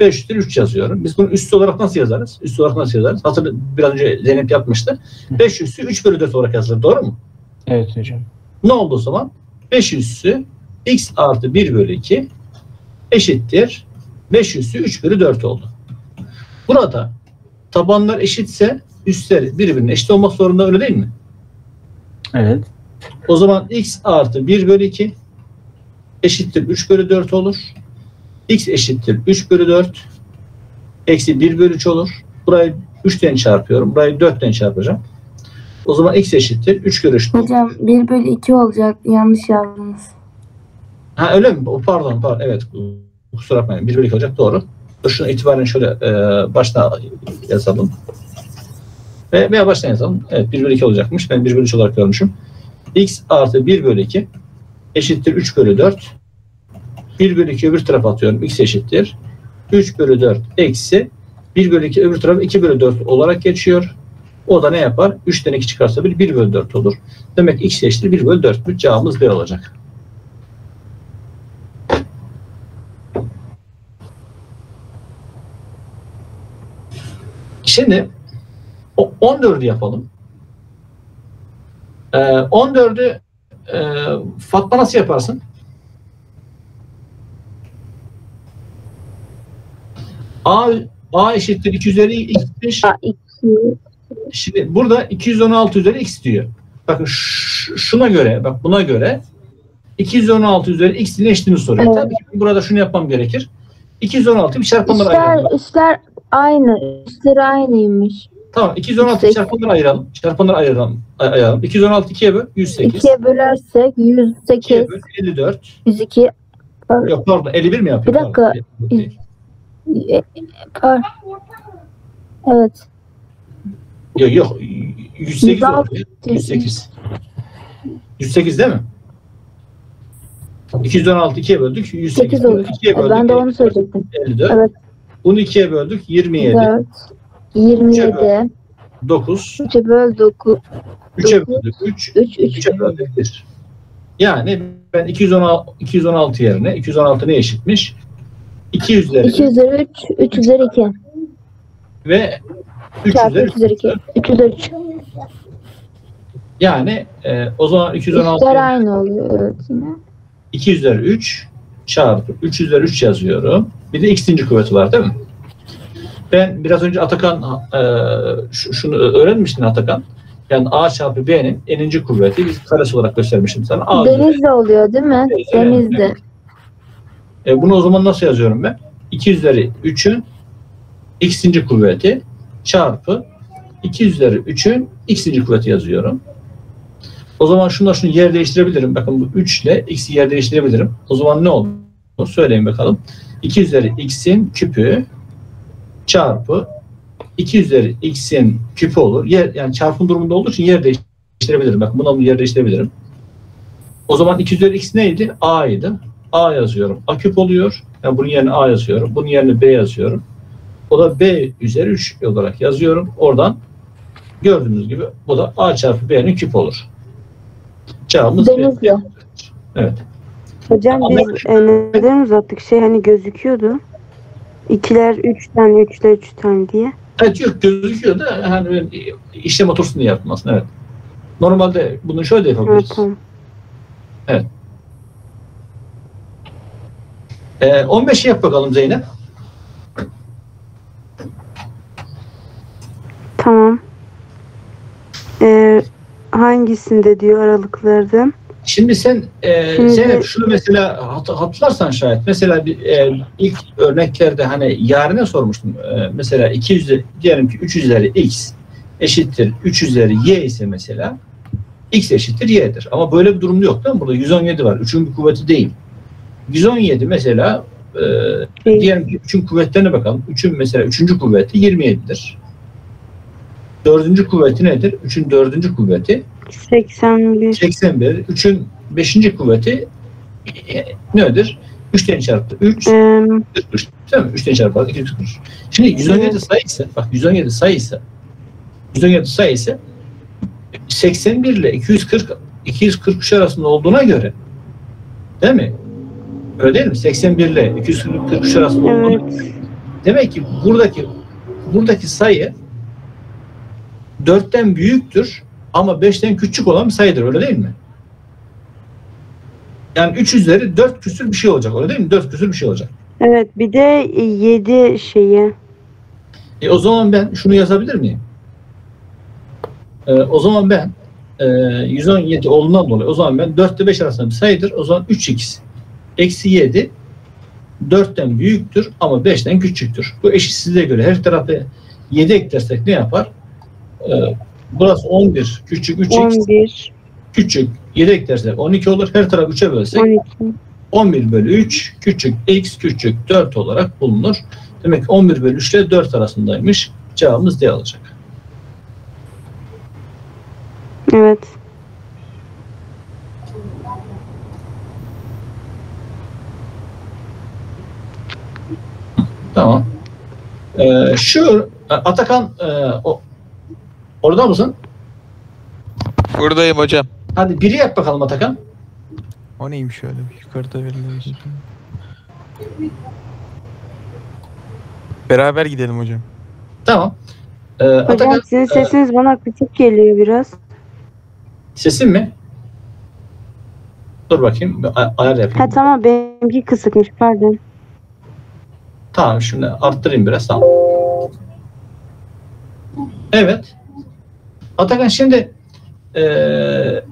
5 üzeri 3 yazıyorum. Biz bunu üstü olarak nasıl yazarız? Üstü olarak nasıl yazarız? Hatırlı biraz önce Zeynep yapmıştı. 5 üssü 3 bölü 4 olarak yazılır. Doğru mu? Evet hocam. Ne oldu o zaman? 5 üssü x artı 1 bölü 2 eşittir. 5 üssü 3 bölü 4 oldu. Burada tabanlar eşitse üstler birbirine eşit olmak zorunda öyle değil mi? Evet. O zaman x artı 1 bölü 2 eşittir 3 bölü 4 olur. x eşittir 3 bölü 4 eksi 1 bölü 3 olur. Burayı 3'ten çarpıyorum. Burayı 4'ten çarpacağım. O zaman x eşittir 3 kere 3. Hocam 1 bölü 2 olacak. Yanlış yazdınız. Ha öyle mi? Pardon, pardon. Evet. Kusura bakmayın. 1 bölü 2 olacak. Doğru. Şunu itibaren şöyle e, baştan yazalım. Ve veya baştan yazalım. Evet 1 bölü 2 olacakmış. Ben 1 bölü 3 olarak görmüşüm. x artı 1 bölü 2 eşittir 3 bölü 4. 1 bölü 2 öbür tarafa atıyorum. x eşittir. 3 bölü 4 eksi 1 bölü 2 öbür tarafa 2 bölü 4 olarak geçiyor. O da ne yapar? 3'ten 2 çıkarsa 1, 1 bölü 4 olur. Demek x eşittir 1 bölü 4. Cevabımız B olacak. Şimdi o 14'ü yapalım. Ee, 14'ü e, Fatma nasıl yaparsın? A, A eşittir 2 üzeri 2. Şimdi burada 216 üzeri x diyor. Bakın şuna göre, bak buna göre 216 üzeri x'in eşitliğini soruyor. Evet. Tabii ki burada şunu yapmam gerekir. 216 bir çarpanlara ayıralım. İşler, işler aynı. İşleri aynıymış. Tamam 216 Yüksek. çarpanlara ayıralım. Çarpanlara ayıralım. ay- ayıralım. 216 2'ye böl 108. 2'ye bölersek 108, 2'ye böl 54. 102, Yok pardon 51 mi yapıyor? Bir dakika. Pardon, 54 değil. e. Evet. Yok yok 108 106. oldu. 108. 108 değil mi? 216 2'ye böldük. 108 8 olur. 2'ye böldük. Ben de onu söyleyecektim. 54. Evet. Bunu 2'ye böldük. 27. 4, 27, 9. 3'e böl 9, 3'e böldük. 3. 3, 3. 3'e böldük 1. Yani ben 216, 216 yerine 216 ne eşitmiş? 2 üzeri 2 üzeri 3, 3 üzeri 2. ve 3 Çarpı üzeri 3 üzeri 2. 3 üzeri 3. Yani e, o zaman 216 İşler yerine aynı oluyor. Evet yine. 2 üzeri 3 çarpı 3 üzeri 3 yazıyorum. Bir de x'inci kuvveti var değil mi? Ben biraz önce Atakan e, şu- şunu öğrenmiştin Atakan. Yani A çarpı B'nin eninci kuvveti biz karesi olarak göstermiştim sana. A Denizli oluyor değil mi? Evet, Denizli. evet. E, bunu o zaman nasıl yazıyorum ben? 2 üzeri 3'ün x'inci kuvveti çarpı 2 üzeri 3'ün x'inci kuvveti yazıyorum. O zaman şunla şunu yer değiştirebilirim. Bakın bu 3 ile x'i yer değiştirebilirim. O zaman ne olur? Söyleyin bakalım. 2 üzeri x'in küpü çarpı 2 üzeri x'in küpü olur. Yer, yani çarpım durumunda olduğu için yer değiştirebilirim. Bakın bunu yer değiştirebilirim. O zaman 2 üzeri x neydi? A'ydı. A yazıyorum. A küp oluyor. Yani bunun yerine A yazıyorum. Bunun yerine B yazıyorum. O da B üzeri 3 olarak yazıyorum. Oradan gördüğünüz gibi bu da A çarpı B'nin küp olur. Cevabımız B. Denizli. Evet. Hocam Ama- biz e, neden uzattık? Şey hani gözüküyordu. İkiler 3 tane, üçler 3 tane diye. Evet yok gözüküyor da hani işlem otursun diye yaptım aslında evet. Normalde bunu şöyle de Evet, yapabiliriz. tamam. Ee, 15 yap bakalım Zeynep. Tamam. Ee, hangisinde diyor aralıklardan? Şimdi sen e, Şimdi- Zeynep şunu mesela hat- hatırlarsan şayet mesela bir, e, ilk örneklerde hani yarine sormuştum. E, mesela 200 diyelim ki 3 üzeri x eşittir 3 üzeri y ise mesela x eşittir y'dir. Ama böyle bir durum yok değil mi? Burada 117 var. 3'ün bir kuvveti değil. 117 mesela e, diyelim ki 3'ün kuvvetlerine bakalım. 3'ün mesela 3. kuvveti 27'dir. Dördüncü kuvveti nedir? 3'ün dördüncü kuvveti 81. 81. 3'ün 5. kuvveti e, nedir? 3'ten çarptı. 3, Ee, 43. Değil mi? 3'ten çarpı 243. Şimdi 117 sayı ise, bak 117 sayı ise, 117 sayı ise 81 ile 240 243 arasında olduğuna göre değil mi? Öyle değil mi? 81 ile 243 arasında olduğuna evet. Demek ki buradaki buradaki sayı 4'ten büyüktür ama 5'ten küçük olan bir sayıdır öyle değil mi? Yani 3 üzeri 4 küsür bir şey olacak öyle değil mi? 4 küsür bir şey olacak. Evet bir de 7 şeyi. E o zaman ben şunu yazabilir miyim? E, o zaman ben e, 117 olduğundan dolayı o zaman ben 4 ile 5 arasında bir sayıdır. O zaman 3x eksi 7 4'ten büyüktür ama 5'ten küçüktür. Bu eşitsizliğe göre her tarafa 7 eklersek ne yapar? E, burası 11 küçük 3x 11, küçük 7 eklersek 12 olur. Her taraf 3'e bölsek 12. 11 bölü 3 küçük x küçük 4 olarak bulunur. Demek ki 11 bölü 3 ile 4 arasındaymış. Cevabımız D olacak. Evet. Tamam. Ee, şu Atakan e, o, orada mısın? Buradayım hocam. Hadi biri yap bakalım Atakan. O neymiş öyle? Yukarıda verilen şey. Beraber gidelim hocam. Tamam. Ee, Hocam Atakan sizin sesiniz bana küçük geliyor biraz. sesin mi? Dur bakayım. bir ay- ayar yapayım. Ha tamam benimki kısıkmış pardon. Tamam şimdi arttırayım biraz tamam. Evet. Atakan şimdi eee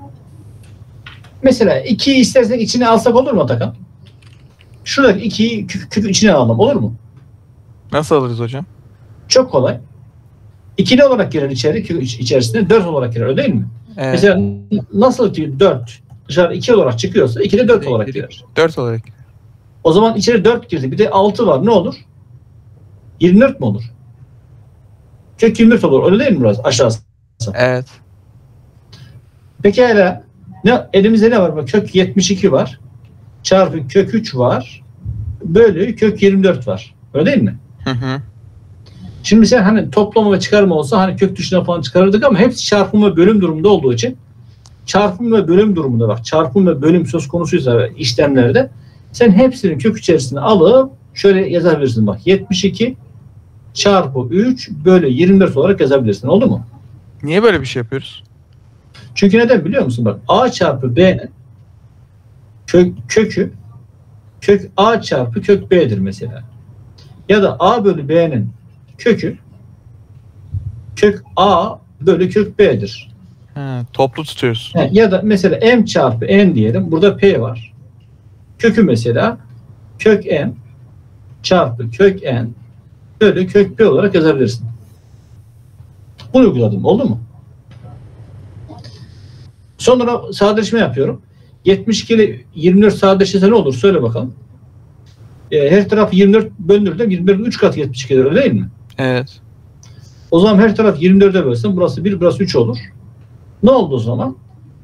mesela 2'yi istersek içine alsak olur mu Atakan? Şuradaki 2'yi kök, kök içine alalım olur mu? Nasıl alırız hocam? Çok kolay. İkili olarak girer içeri kök iç- içerisine 4 olarak girer öyle değil mi? Evet. Mesela nasıl ki 4 dışarı 2 olarak çıkıyorsa 2 de 4 olarak girer. 4 olarak. O zaman içeri 4 girdi. Bir de 6 var. Ne olur? 24 mi olur? Kök 24 olur. Öyle değil mi biraz aşağısı? Evet. Pekala. Ne, elimizde ne var? Bak, kök 72 var. Çarpı kök 3 var. Bölü kök 24 var. Öyle değil mi? Hı hı. Şimdi sen hani toplama ve çıkarma olsa hani kök dışına falan çıkarırdık ama hepsi çarpım ve bölüm durumunda olduğu için çarpım ve bölüm durumunda bak çarpım ve bölüm söz konusuysa işlemlerde sen hepsini kök içerisine alıp şöyle yazabilirsin bak 72 çarpı 3 bölü 24 olarak yazabilirsin oldu mu? Niye böyle bir şey yapıyoruz? Çünkü neden biliyor musun? Bak A çarpı B'nin kök, kökü kök A çarpı kök B'dir mesela. Ya da A bölü B'nin kökü kök A bölü kök B'dir. Ha, toplu tutuyoruz. Ha, Ya da mesela M çarpı N diyelim. Burada P var. Kökü mesela kök M çarpı kök N bölü kök P olarak yazabilirsin. Bunu uyguladım. Oldu mu? Sonra sadeleşme yapıyorum. 72 ile 24 sadeleşirse ne olur? Söyle bakalım. E, her tarafı 24 bölünür de 24'ün 3 katı 72 öyle değil mi? Evet. O zaman her taraf 24'e bölsün. Burası 1, burası 3 olur. Ne oldu o zaman?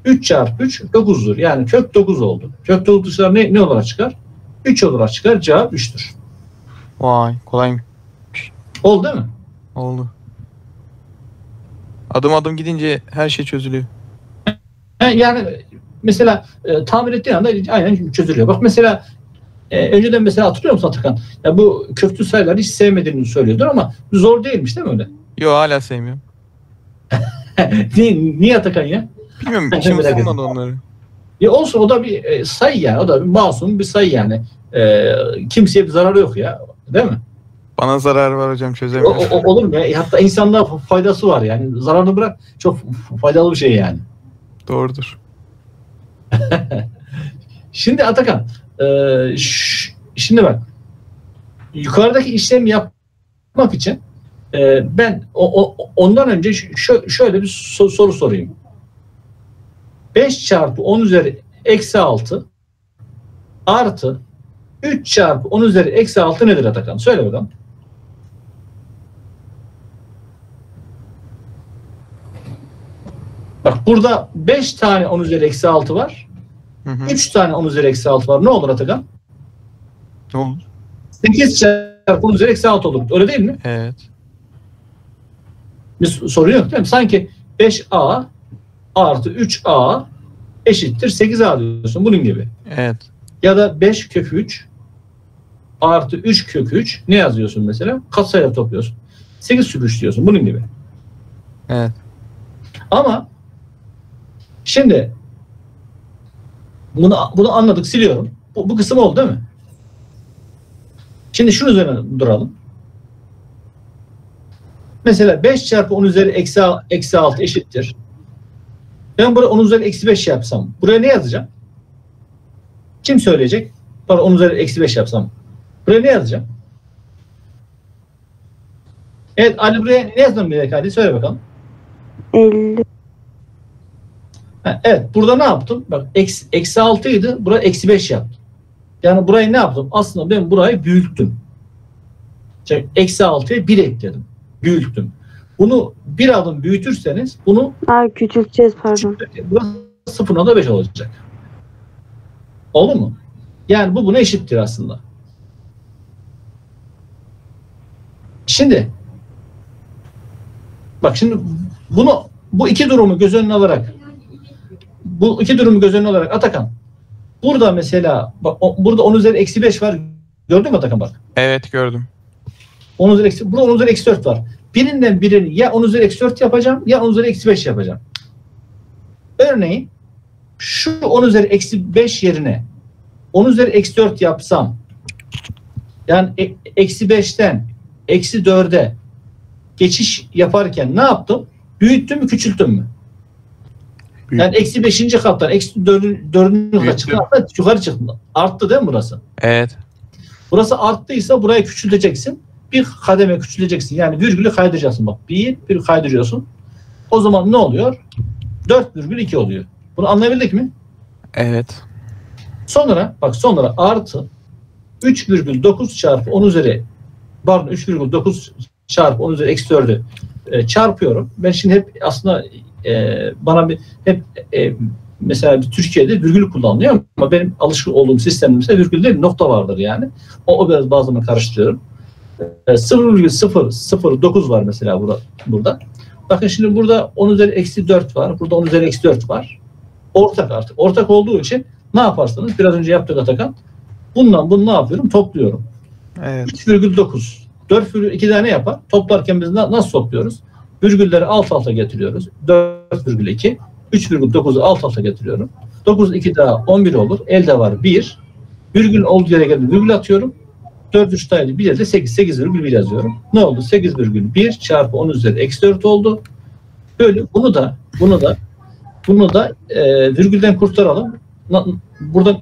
3 çarpı 3 9'dur. Yani kök 9 oldu. Kök 9 dışarı ne, ne olarak çıkar? 3 olarak çıkar. Cevap 3'tür. Vay kolaymış. Oldu değil mi? Oldu. Adım adım gidince her şey çözülüyor. Yani mesela e, tamir ettiğin anda aynen çözülüyor. Bak mesela e, önceden mesela hatırlıyor musun Atakan? Ya bu köklü sayıları hiç sevmediğini söylüyordur ama zor değilmiş değil mi öyle? Yo hala sevmiyorum. niye, niye Atakan ya? Bilmiyorum içim ısınmadı onları. Ya olsun o da bir e, sayı yani. O da bir masum bir sayı yani. E, kimseye bir zararı yok ya. Değil mi? Bana zararı var hocam çözemiyorum. o- o- olur mu? ya? Hatta insanlığa faydası var yani. Zararını bırak çok faydalı bir şey yani. Doğrudur. Şimdi Atakan, e, şimdi bak, yukarıdaki işlemi yapmak için e, ben o, o- ondan önce şö- şöyle bir so- soru sorayım. 5 çarpı 10 üzeri eksi 6 artı 3 çarpı 10 üzeri eksi 6 nedir Atakan? Söyle bakalım. Bak burada 5 tane 10 üzeri eksi 6 var. Hı hı. 3 tane 10 üzeri eksi 6 var. Ne olur Atakan? Ne oldu? 8 çarpı 10 üzeri eksi 6 olur. Öyle değil mi? Evet. Bir sorun yok değil mi? Sanki 5A artı 3A eşittir 8A diyorsun. Bunun gibi. Evet. Ya da 5 kök 3 artı 3 kök 3 ne yazıyorsun mesela? Katsayıda topluyorsun. 8 kök 3 diyorsun. Bunun gibi. Evet. Ama şimdi bunu bunu anladık siliyorum. Bu, bu kısım oldu değil mi? Şimdi şunun üzerine duralım. Mesela 5 çarpı 10 üzeri eksi, eksi 6 eşittir. Ben buraya 10 üzeri eksi 5 yapsam buraya ne yazacağım? Kim söyleyecek? Pardon 10 üzeri eksi 5 yapsam. Buraya ne yazacağım? Evet Ali buraya ne yazmam gerek hadi söyle bakalım. 50. Ha, evet burada ne yaptım? Bak eksi, eksi 6 idi. Buraya eksi 5 yaptım. Yani burayı ne yaptım? Aslında ben burayı büyüttüm. İşte eksi 6'ya 1 ekledim. Büyüttüm. Bunu bir adım büyütürseniz bunu Aa küçülteceğiz pardon. burası 0.5 olacak. Oldu mu? Yani bu buna eşittir aslında. Şimdi bak şimdi bunu bu iki durumu göz önüne alarak bu iki durumu göz önüne alarak Atakan burada mesela bak o- burada 10 üzeri eksi 5 var. Gördün mü Atakan bak? Evet gördüm. 10 üzeri eksi, burada 10 üzeri eksi 4 var. Birinden birini ya 10 üzeri eksi 4 yapacağım ya 10 üzeri eksi 5 yapacağım. Örneğin şu 10 üzeri eksi 5 yerine 10 üzeri eksi 4 yapsam yani e- eksi 5'ten eksi 4'e geçiş yaparken ne yaptım? Büyüttüm mü küçülttüm mü? Büyüttüm. Yani eksi 5. kattan eksi 4. 4. kata çıktı. Yukarı çıktı. Arttı değil mi burası? Evet. Burası arttıysa burayı küçülteceksin. Bir kademe küçüleceksin. Yani virgülü kaydıracaksın. Bak bir, bir kaydırıyorsun. O zaman ne oluyor? 4,2 oluyor. Bunu anlayabildik mi? Evet. Sonra bak sonra artı 3,9 çarpı 10 üzeri pardon 3,9 çarpı 10 üzeri eksi 4'ü e, çarpıyorum. Ben şimdi hep aslında e, bana bir hep e, mesela bir Türkiye'de virgül kullanılıyor ama benim alışık olduğum sistemimizde virgül değil nokta vardır yani. O, o biraz bazen karıştırıyorum. E, 0,009 var mesela burada, burada. Bakın şimdi burada 10 üzeri eksi 4 var. Burada 10 üzeri eksi 4 var. Ortak artık. Ortak olduğu için ne yaparsanız biraz önce yaptık Atakan. Bundan bunu ne yapıyorum? Topluyorum. Evet. 3,9. 4,2 tane yapar. Toplarken biz na- nasıl topluyoruz? Virgülleri alt alta getiriyoruz. 4,2. 3,9'u alt alta getiriyorum. 9, 2 daha 11 olur. Elde var 1. Virgül olduğu yere geldi. Virgül atıyorum. 4, 3 tane bir yerde 8, 8,1 yazıyorum. Ne oldu? 8,1 çarpı 10 üzeri eksi 4 oldu. Böyle bunu da bunu da bunu da e, virgülden kurtaralım. Burada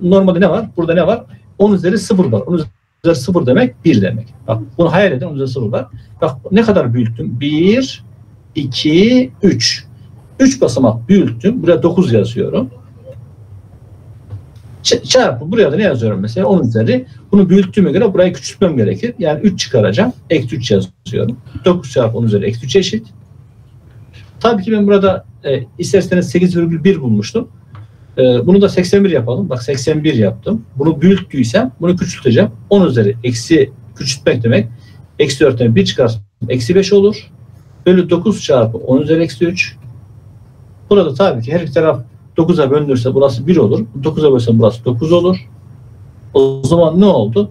normalde ne var? Burada ne var? 10 üzeri 0 var. 10 üzeri 0 demek 1 demek. Bak bunu hayal edin 10 üzeri 0 var. Bak ne kadar büyüttüm? 1, 2, 3. 3 basamak büyüttüm. Buraya 9 yazıyorum. Ç- çarpı buraya da ne yazıyorum mesela 10 üzeri. Bunu büyüttüğüme göre burayı küçültmem gerekir. Yani 3 çıkaracağım. Eksi 3 yazıyorum. 9 çarpı 10 üzeri eksi 3 eşit. Tabii ki ben burada e, isterseniz 8,1 bulmuştum. E, bunu da 81 yapalım. Bak 81 yaptım. Bunu büyüttüysem bunu küçülteceğim. 10 üzeri eksi küçültmek demek. Eksi 4'ten 1 çıkarsam eksi 5 olur. Bölü 9 çarpı 10 üzeri eksi 3. Burada tabii ki her iki taraf 9'a bölünürse burası 1 olur. 9'a bölsem burası 9 olur. O zaman ne oldu?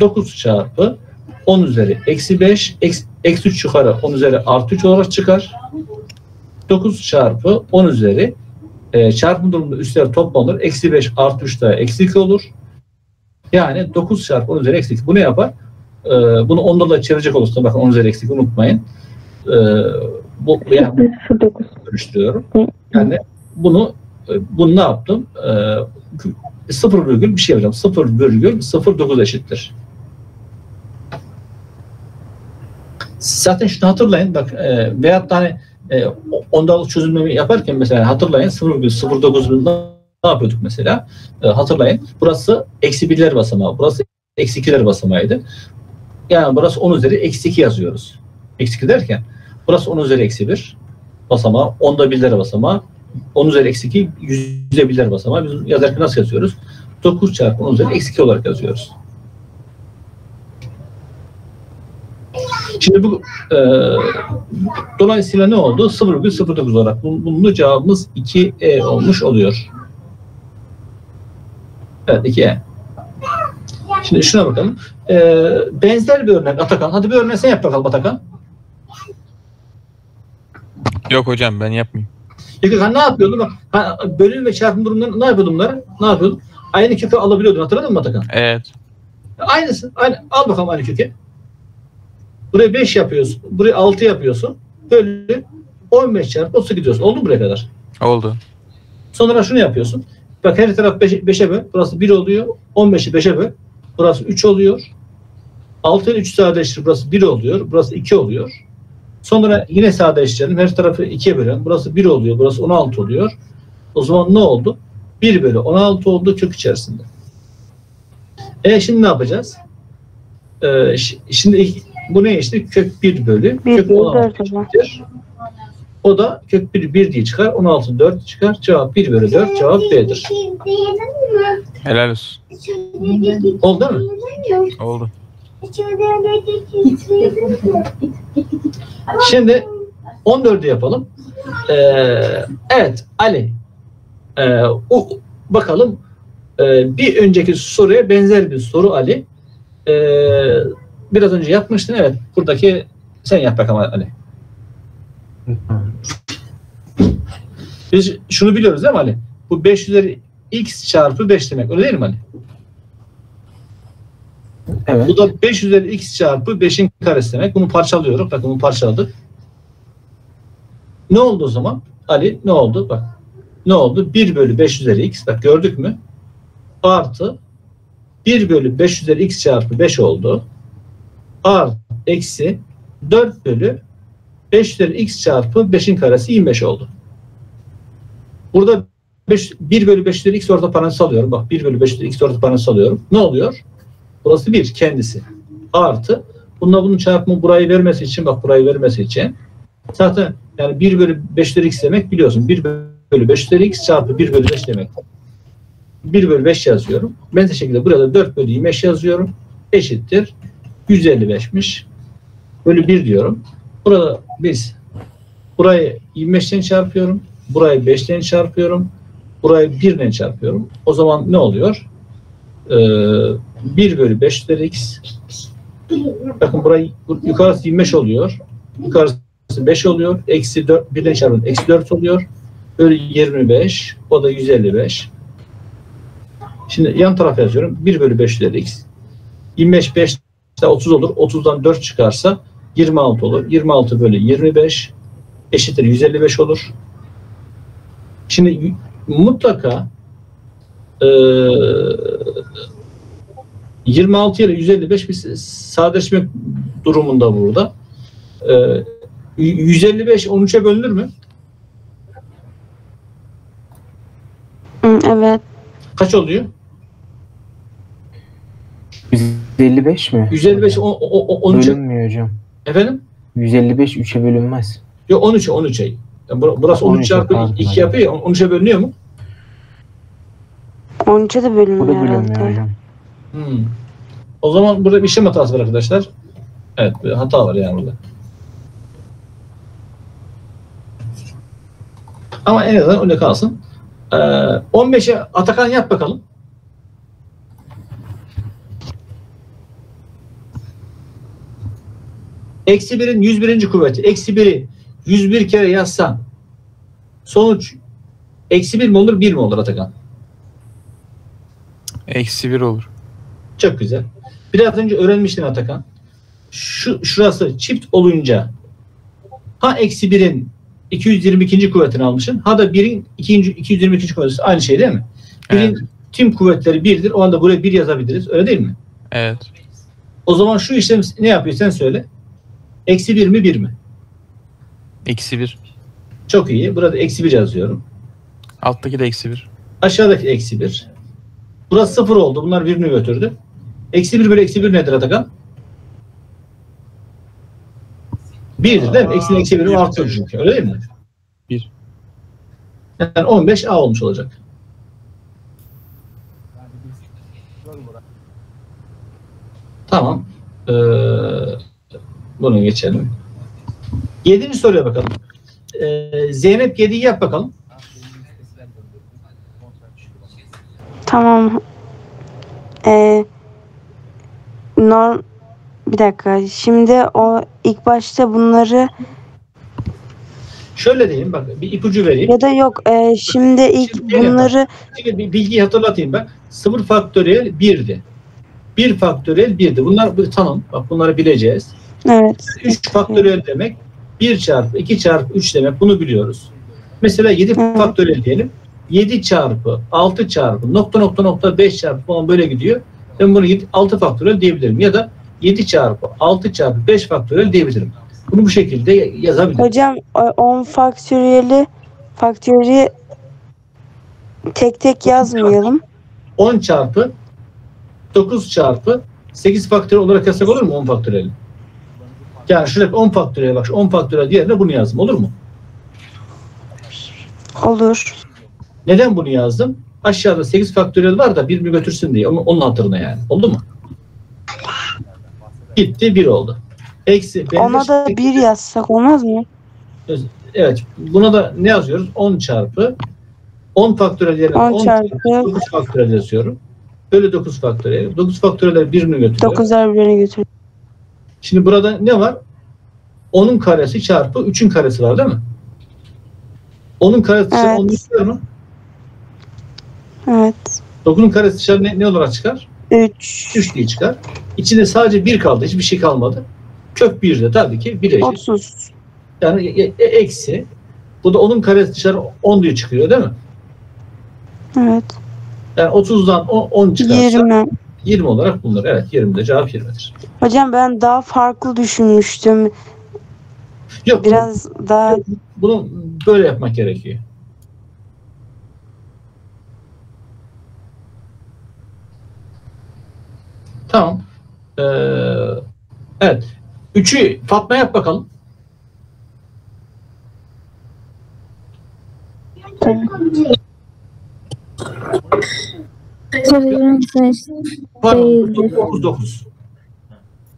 9 çarpı 10 üzeri eksi 5 eksi, eksi 3 yukarı 10 üzeri artı 3 olarak çıkar. 9 çarpı 10 üzeri e, çarpım durumunda üstler toplanır. Eksi 5 artı 3 daha eksi 2 olur. Yani 9 çarpı 10 üzeri eksi 2. Bu ne yapar? E, bunu onlarla çevirecek olursa bakın 10 üzeri eksi 2 unutmayın. E, bu yani 09. dönüştürüyorum. Yani bunu e, bunu ne yaptım? E, 0 virgül bir şey yapacağım. 0 virgül 09 eşittir. Zaten şunu hatırlayın bak e, veyahut da hani e, ondalık çözümleme yaparken mesela hatırlayın 0,09 ne yapıyorduk mesela? E, hatırlayın. Burası eksi birler basamağı. Burası eksi ikiler basamağıydı. Yani burası 10 üzeri eksi 2 yazıyoruz. Eksi 2 derken burası 10 üzeri eksi 1 basamağı. 10'da birler basamağı. 10 üzeri eksi 2 yüzde birler basamağı. Biz yazarken nasıl yazıyoruz? 9 çarpı 10 üzeri eksi 2 olarak yazıyoruz. Şimdi bu e, dolayısıyla ne oldu? 0,09 olarak. Bunun, da cevabımız 2E olmuş oluyor. Evet 2E. Şimdi şuna bakalım. Ee, benzer bir örnek Atakan. Hadi bir örnek sen yap bakalım Atakan. Yok hocam ben yapmayayım. Peki ne yapıyordun? Bak, ha, bölüm ve çarpım durumunda ne yapıyordun bunları? Ne yapıyordun? Aynı kökü alabiliyordun. Hatırladın mı Atakan? Evet. Aynısı. Aynı. Al bakalım aynı kökü. Buraya 5 yapıyorsun. Buraya 6 yapıyorsun. Böyle 15 çarpı 30 gidiyorsun. Oldu mu buraya kadar? Oldu. Sonra şunu yapıyorsun. Bak her taraf 5'e böl. Burası 1 oluyor. 15'i 5'e böl. Burası 3 oluyor. 6 ile 3 sadeleştir. Burası 1 oluyor. Burası 2 oluyor. Sonra yine sadeleştirelim. Her tarafı 2'ye bölelim. Burası 1 oluyor. Burası 16 oluyor. O zaman ne oldu? 1 bölü 16 oldu kök içerisinde. E şimdi ne yapacağız? Ee, şi- şimdi bu ne işte? Kök 1 bölü. 1 kök bölü 16 4 hocam. eşittir. O da kök 1, 1 diye çıkar. 16 4 çıkar. Cevap 1 bölü 4. Cevap B'dir. Helal olsun. Oldu mi? Oldu. Şimdi 14'ü yapalım. Ee, evet Ali. Ee, o, bakalım Ee, bir önceki soruya benzer bir soru Ali. Ee, biraz önce yapmıştın. Evet. Buradaki sen yap bakalım Ali. Biz şunu biliyoruz değil mi Ali? Bu 5 üzeri x çarpı 5 demek. Öyle değil mi Ali? Evet. Bu da 5 üzeri x çarpı 5'in karesi demek. Bunu parçalıyorum. Bakın bunu parçaladık. Ne oldu o zaman? Ali ne oldu? Bak. Ne oldu? 1 bölü 5 üzeri x. Bak gördük mü? Artı 1 bölü 5 üzeri x çarpı 5 oldu. Artı eksi 4 bölü 5 üzeri x çarpı 5'in karesi 25 oldu. Burada 5, 1 bölü 5 üzeri x orta parantez alıyorum. Bak 1 bölü 5 üzeri x orta parantez alıyorum. Ne oluyor? Burası 1 kendisi. Artı bununla bunun çarpımı burayı vermesi için bak burayı vermesi için zaten yani 1 bölü 5 üzeri x demek biliyorsun. 1 bölü 5 üzeri x çarpı 1 bölü 5 demek. 1 bölü 5 yazıyorum. Benzer şekilde burada 4 bölü 25 yazıyorum. Eşittir. 155'miş. Bölü 1 diyorum. Burada biz burayı 25'ten çarpıyorum. Burayı 5'ten çarpıyorum. Burayı 1'den çarpıyorum. O zaman ne oluyor? Ee, 1 bölü 5 üzeri x. Bakın burayı yukarısı 25 oluyor. Yukarısı 5 oluyor. Eksi 4, 1'den çarpın. Eksi 4 oluyor. Bölü 25. O da 155. Şimdi yan tarafa yazıyorum. 1 bölü 5 üzeri x. 25 5 de 30 olur. 30'dan 4 çıkarsa 26 olur. 26 bölü 25 eşittir 155 olur. Şimdi mutlaka eee 26 ile 155 bir sadeleşme durumunda burada. Eee 155 13'e bölünür mü? Evet. Kaç oluyor? 155 mi? 155 o- o- o- 13'e Bölünmüyor hocam. efendim? 155 3'e bölünmez. Yok 13'e 13'e. Yani bur- burası 13 13'e çarpı pardon. 2 yapıyor ya 13'e bölünüyor mu? 13'e de O da bölünmüyor bölünmüyor herhalde. hocam. Hmm. O zaman burada bir işlem hatası var arkadaşlar. Evet bir hata var yani burada. Ama en azından öyle kalsın. Ee, 15'e Atakan yap bakalım. Eksi 1'in 101. kuvveti. Eksi 1'i 101 kere yazsan sonuç eksi 1 mi olur 1 mi olur Atakan? Eksi 1 olur. Çok güzel. Biraz önce öğrenmiştin Atakan. Şu, şurası çift olunca ha eksi birin 222. kuvvetini almışsın. Ha da 1'in 2. 222. kuvveti aynı şey değil mi? 1'in Evet. tüm kuvvetleri 1'dir. O anda buraya 1 yazabiliriz. Öyle değil mi? Evet. O zaman şu işlem ne yapıyor sen söyle. Eksi 1 mi 1 mi? Eksi bir. Çok iyi. Burada eksi 1 yazıyorum. Alttaki de eksi bir. Aşağıdaki eksi 1. Burası 0 oldu. Bunlar birini götürdü. Eksi 1 bölü eksi 1 nedir Atakan? 1'dir değil mi? Eksi eksi 1'i artıyor çünkü. Öyle değil mi? Bir. Yani 15 A olmuş olacak. Tamam. Ee, bunu geçelim. Yedinci soruya bakalım. Ee, Zeynep 7'yi yap bakalım. Tamam. Ee, norm bir dakika. Şimdi o ilk başta bunları Şöyle diyeyim bak bir ipucu vereyim. ya da yok. ee, şimdi ilk Şimdi bunları Şimdi bir bilgiyi hatırlatayım bak. 0 faktöriyel 1'di. 1 faktöriyel 1'di. Bunlar bir tanım. Bak bunları bileceğiz. Evet. 3 faktöriyel demek 1 çarpı 2 çarpı 3 demek. Bunu biliyoruz. Mesela 7 Evet. faktöriyel diyelim. 7 çarpı 6 çarpı nokta nokta nokta 5 çarpı falan böyle gidiyor. Ben bunu 7, 6 faktöriyel diyebilirim. Ya da 7 çarpı 6 çarpı 5 faktöriyel diyebilirim. Bunu bu şekilde yazabilirim. Hocam o 10 faktöriyeli faktöriyeli tek tek yazmayalım. 10 çarpı 9 çarpı 8 faktöriyel olarak yazsak olur mu 10 faktöriyel? Yani şurada 10 faktöriyel bak şu 10 faktöriyel diğerine bunu yazdım olur mu? Olur. Neden bunu yazdım? Aşağıda 8 faktöriyel var da birini götürsün diye. Onun, onun hatırına yani. Oldu mu? Gitti 1 oldu. Eksi. Ona da şekilde- bir yazsak olmaz mı? Evet. Buna da ne yazıyoruz? 10 çarpı 10 faktöriyel yerine 10 10 çarpı 9 faktöriyel yazıyorum. Böyle 9 faktöriyel. 9 faktöriyel birini götürüyor. 9'lar birine götür. Şimdi burada ne var? 10'un karesi çarpı 3'ün karesi var değil mi? 10'un karesi Evet. 10 çıkıyor mu? Evet. 9'un karesi dışarı ne, ne olarak çıkar? 3 3 diye çıkar. İçinde sadece 1 kaldı. Hiçbir şey kalmadı. Kök 1 de tabii ki 1 eşit. 30. Yani e- e- eksi. Bu da 10'un karesi dışarı 10 diye çıkıyor değil mi? Evet. Yani 30'dan 10, 10 çıkarsa 20. 20. olarak bulunur. Evet 20 de cevap 20'dir. Hocam ben daha farklı düşünmüştüm. Yok Biraz daha bunu böyle yapmak gerekiyor. Tamam. Ee, evet. Üçü Fatma yap bakalım. Var mı? Değildir. 9 9.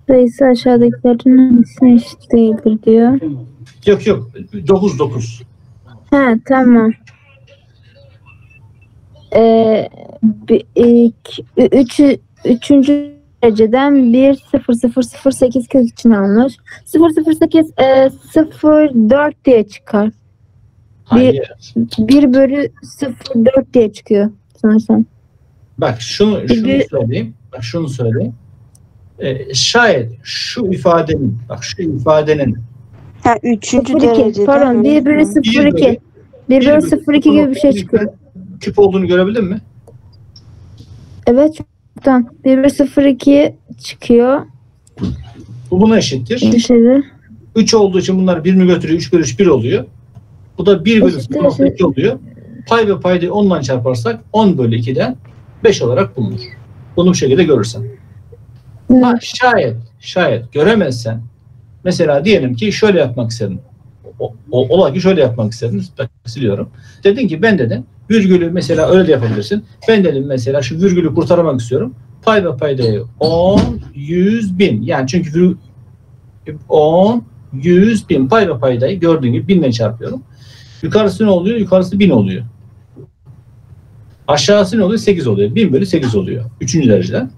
Sayısı aşağıdakilerin hangisine eşit değildir diyor. Yok yok. 9 9. Ha tamam. Ee, bir, iki, üç, üçüncü dereceden 1 0 0 0 8 kök için almış. 0 0 8 e, 0 4 diye çıkar. Hayır. 1 bölü 0 4 diye çıkıyor sanırsam. Bak şunu şunu söyleyeyim. Bak şunu söyleyeyim. Ee, şayet şu ifadenin bak şu ifadenin ha, üçüncü 0 2 derecede. pardon 1 bölü 0 bir 2 1 bir bölü bölü 0 2 gibi bir şey çıkıyor. küp olduğunu görebildin mi? Evet çoktan 1 bölü 0 2 çıkıyor. Bu buna eşittir. Bir şeyde. 3 olduğu için bunlar birini götürüyor. 3 bölü 3 1 oluyor. Bu da 1 bölü Eşittir, 0.2 oluyor. Pay ve paydayı 10 ile çarparsak 10 bölü 2'den 5 olarak bulunur. Bunu bu şekilde görürsen. Ha, Evet. şayet, şayet göremezsen mesela diyelim ki şöyle yapmak istedin. O, o, ola ki şöyle yapmak istedin. Bak, siliyorum. Dedin ki ben dedin virgülü mesela öyle de yapabilirsin. Ben dedim mesela şu virgülü kurtarmak istiyorum. Pay ve paydayı 10, 100, 1000. Yani çünkü virgül 10, 100, 1000 pay ve paydayı gördüğün gibi 1000 ile çarpıyorum. Yukarısı ne oluyor? Yukarısı 1000 oluyor. Aşağısı ne oluyor? 8 oluyor. 1000 bölü 8 oluyor. Üçüncü dereceden.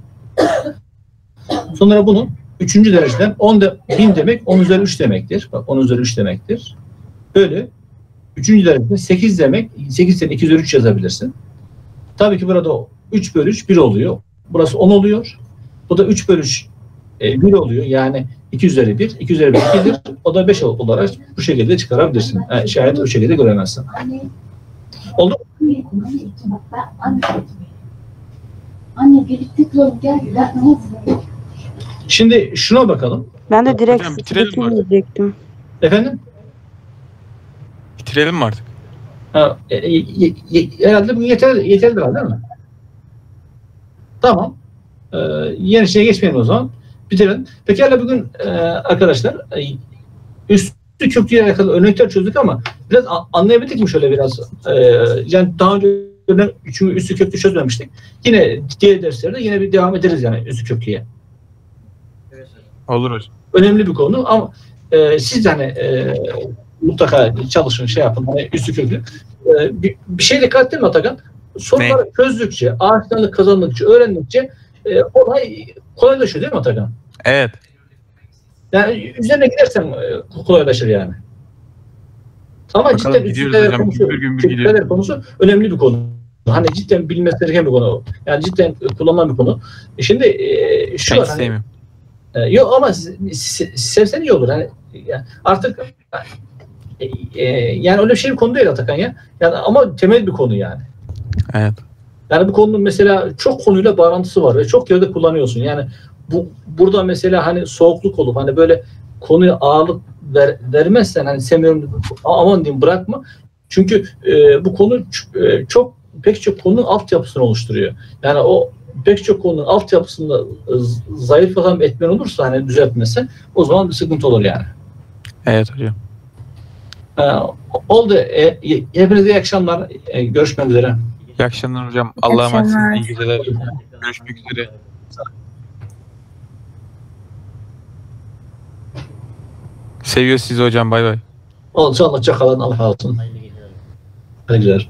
Sonra bunu üçüncü dereceden 10 de, 1000 demek 10 üzeri 3 demektir. Bak 10 üzeri 3 demektir. Böyle üçüncü derecede 8 demek 8'den 2 üzeri 3 yazabilirsin. Tabii ki burada o 3 bölü 3 1 oluyor. Burası 10 oluyor. Bu da 3 bölü 3 e, 1 oluyor. Yani 2 üzeri 1, 2 üzeri 1 2'dir. O da 5 olarak bu şekilde çıkarabilirsin. Yani şayet o şekilde göremezsin. Oldu mu? Anne, anne birlikte kalalım gel. Ben namaz Şimdi şuna bakalım. Ben de direkt Hocam, bitirelim mi artık? diyecektim. Efendim? Bitirelim mi artık? Ha, e, e, e, e, herhalde bu yeter, yeterli değil mi? Tamam. Ee, yeni şeye geçmeyelim o zaman. Bitirelim. Pekala bugün e, arkadaşlar e, üstü köklüye alakalı örnekler çözdük ama biraz anlayabildik mi şöyle biraz? Ee, yani daha önce çünkü üstü köklü çözmemiştik. Yine diğer derslerde yine bir devam ederiz yani üstü köklüye. Evet hocam. Olur hocam. önemli bir konu ama e, siz de hani e, mutlaka çalışın şey yapın hani üstü köklü. E, bir, bir şey dikkat ettin mi Atakan? Soruları çözdükçe, aşinalık kazandıkça, öğrendikçe e, olay kolaylaşıyor değil mi Atakan? Evet. Yani üzerine gidersen e, kolaylaşır yani. Ama Bakalım, cidden gidiyoruz üstü hocam, konusu, gidiyoruz. konusu önemli bir konu. Hani cidden bilinmesi gereken bir konu. Yani cidden kullanılan bir konu. E Şimdi e, şu Ben var hani, ee, yok ama se- se- sevsen iyi olur. Hani yani artık e, e, yani öyle bir şey bir konu değil Atakan ya. Yani ama temel bir konu yani. Evet. Yani bu konunun mesela çok konuyla bağlantısı var ve çok yerde kullanıyorsun. Yani bu burada mesela hani soğukluk olup hani böyle konuya ağırlık ver, vermezsen hani sevmiyorum aman diyeyim bırakma. Çünkü e, bu konu e, çok pek çok konunun altyapısını oluşturuyor. Yani o pek çok konunun altyapısında e, zayıf adam etmen olursa hani düzeltmezsen o zaman bir sıkıntı olur yani. Evet hocam. E, oldu. E, hepinize iyi akşamlar. E, görüşmek üzere. İyi akşamlar hocam. Allah'a emanet olun. İyi geceler. Görüşmek üzere. Seviyor sizi hocam. Bay bay. Olacak Allah çakalan Allah olsun. Hayırlı geceler.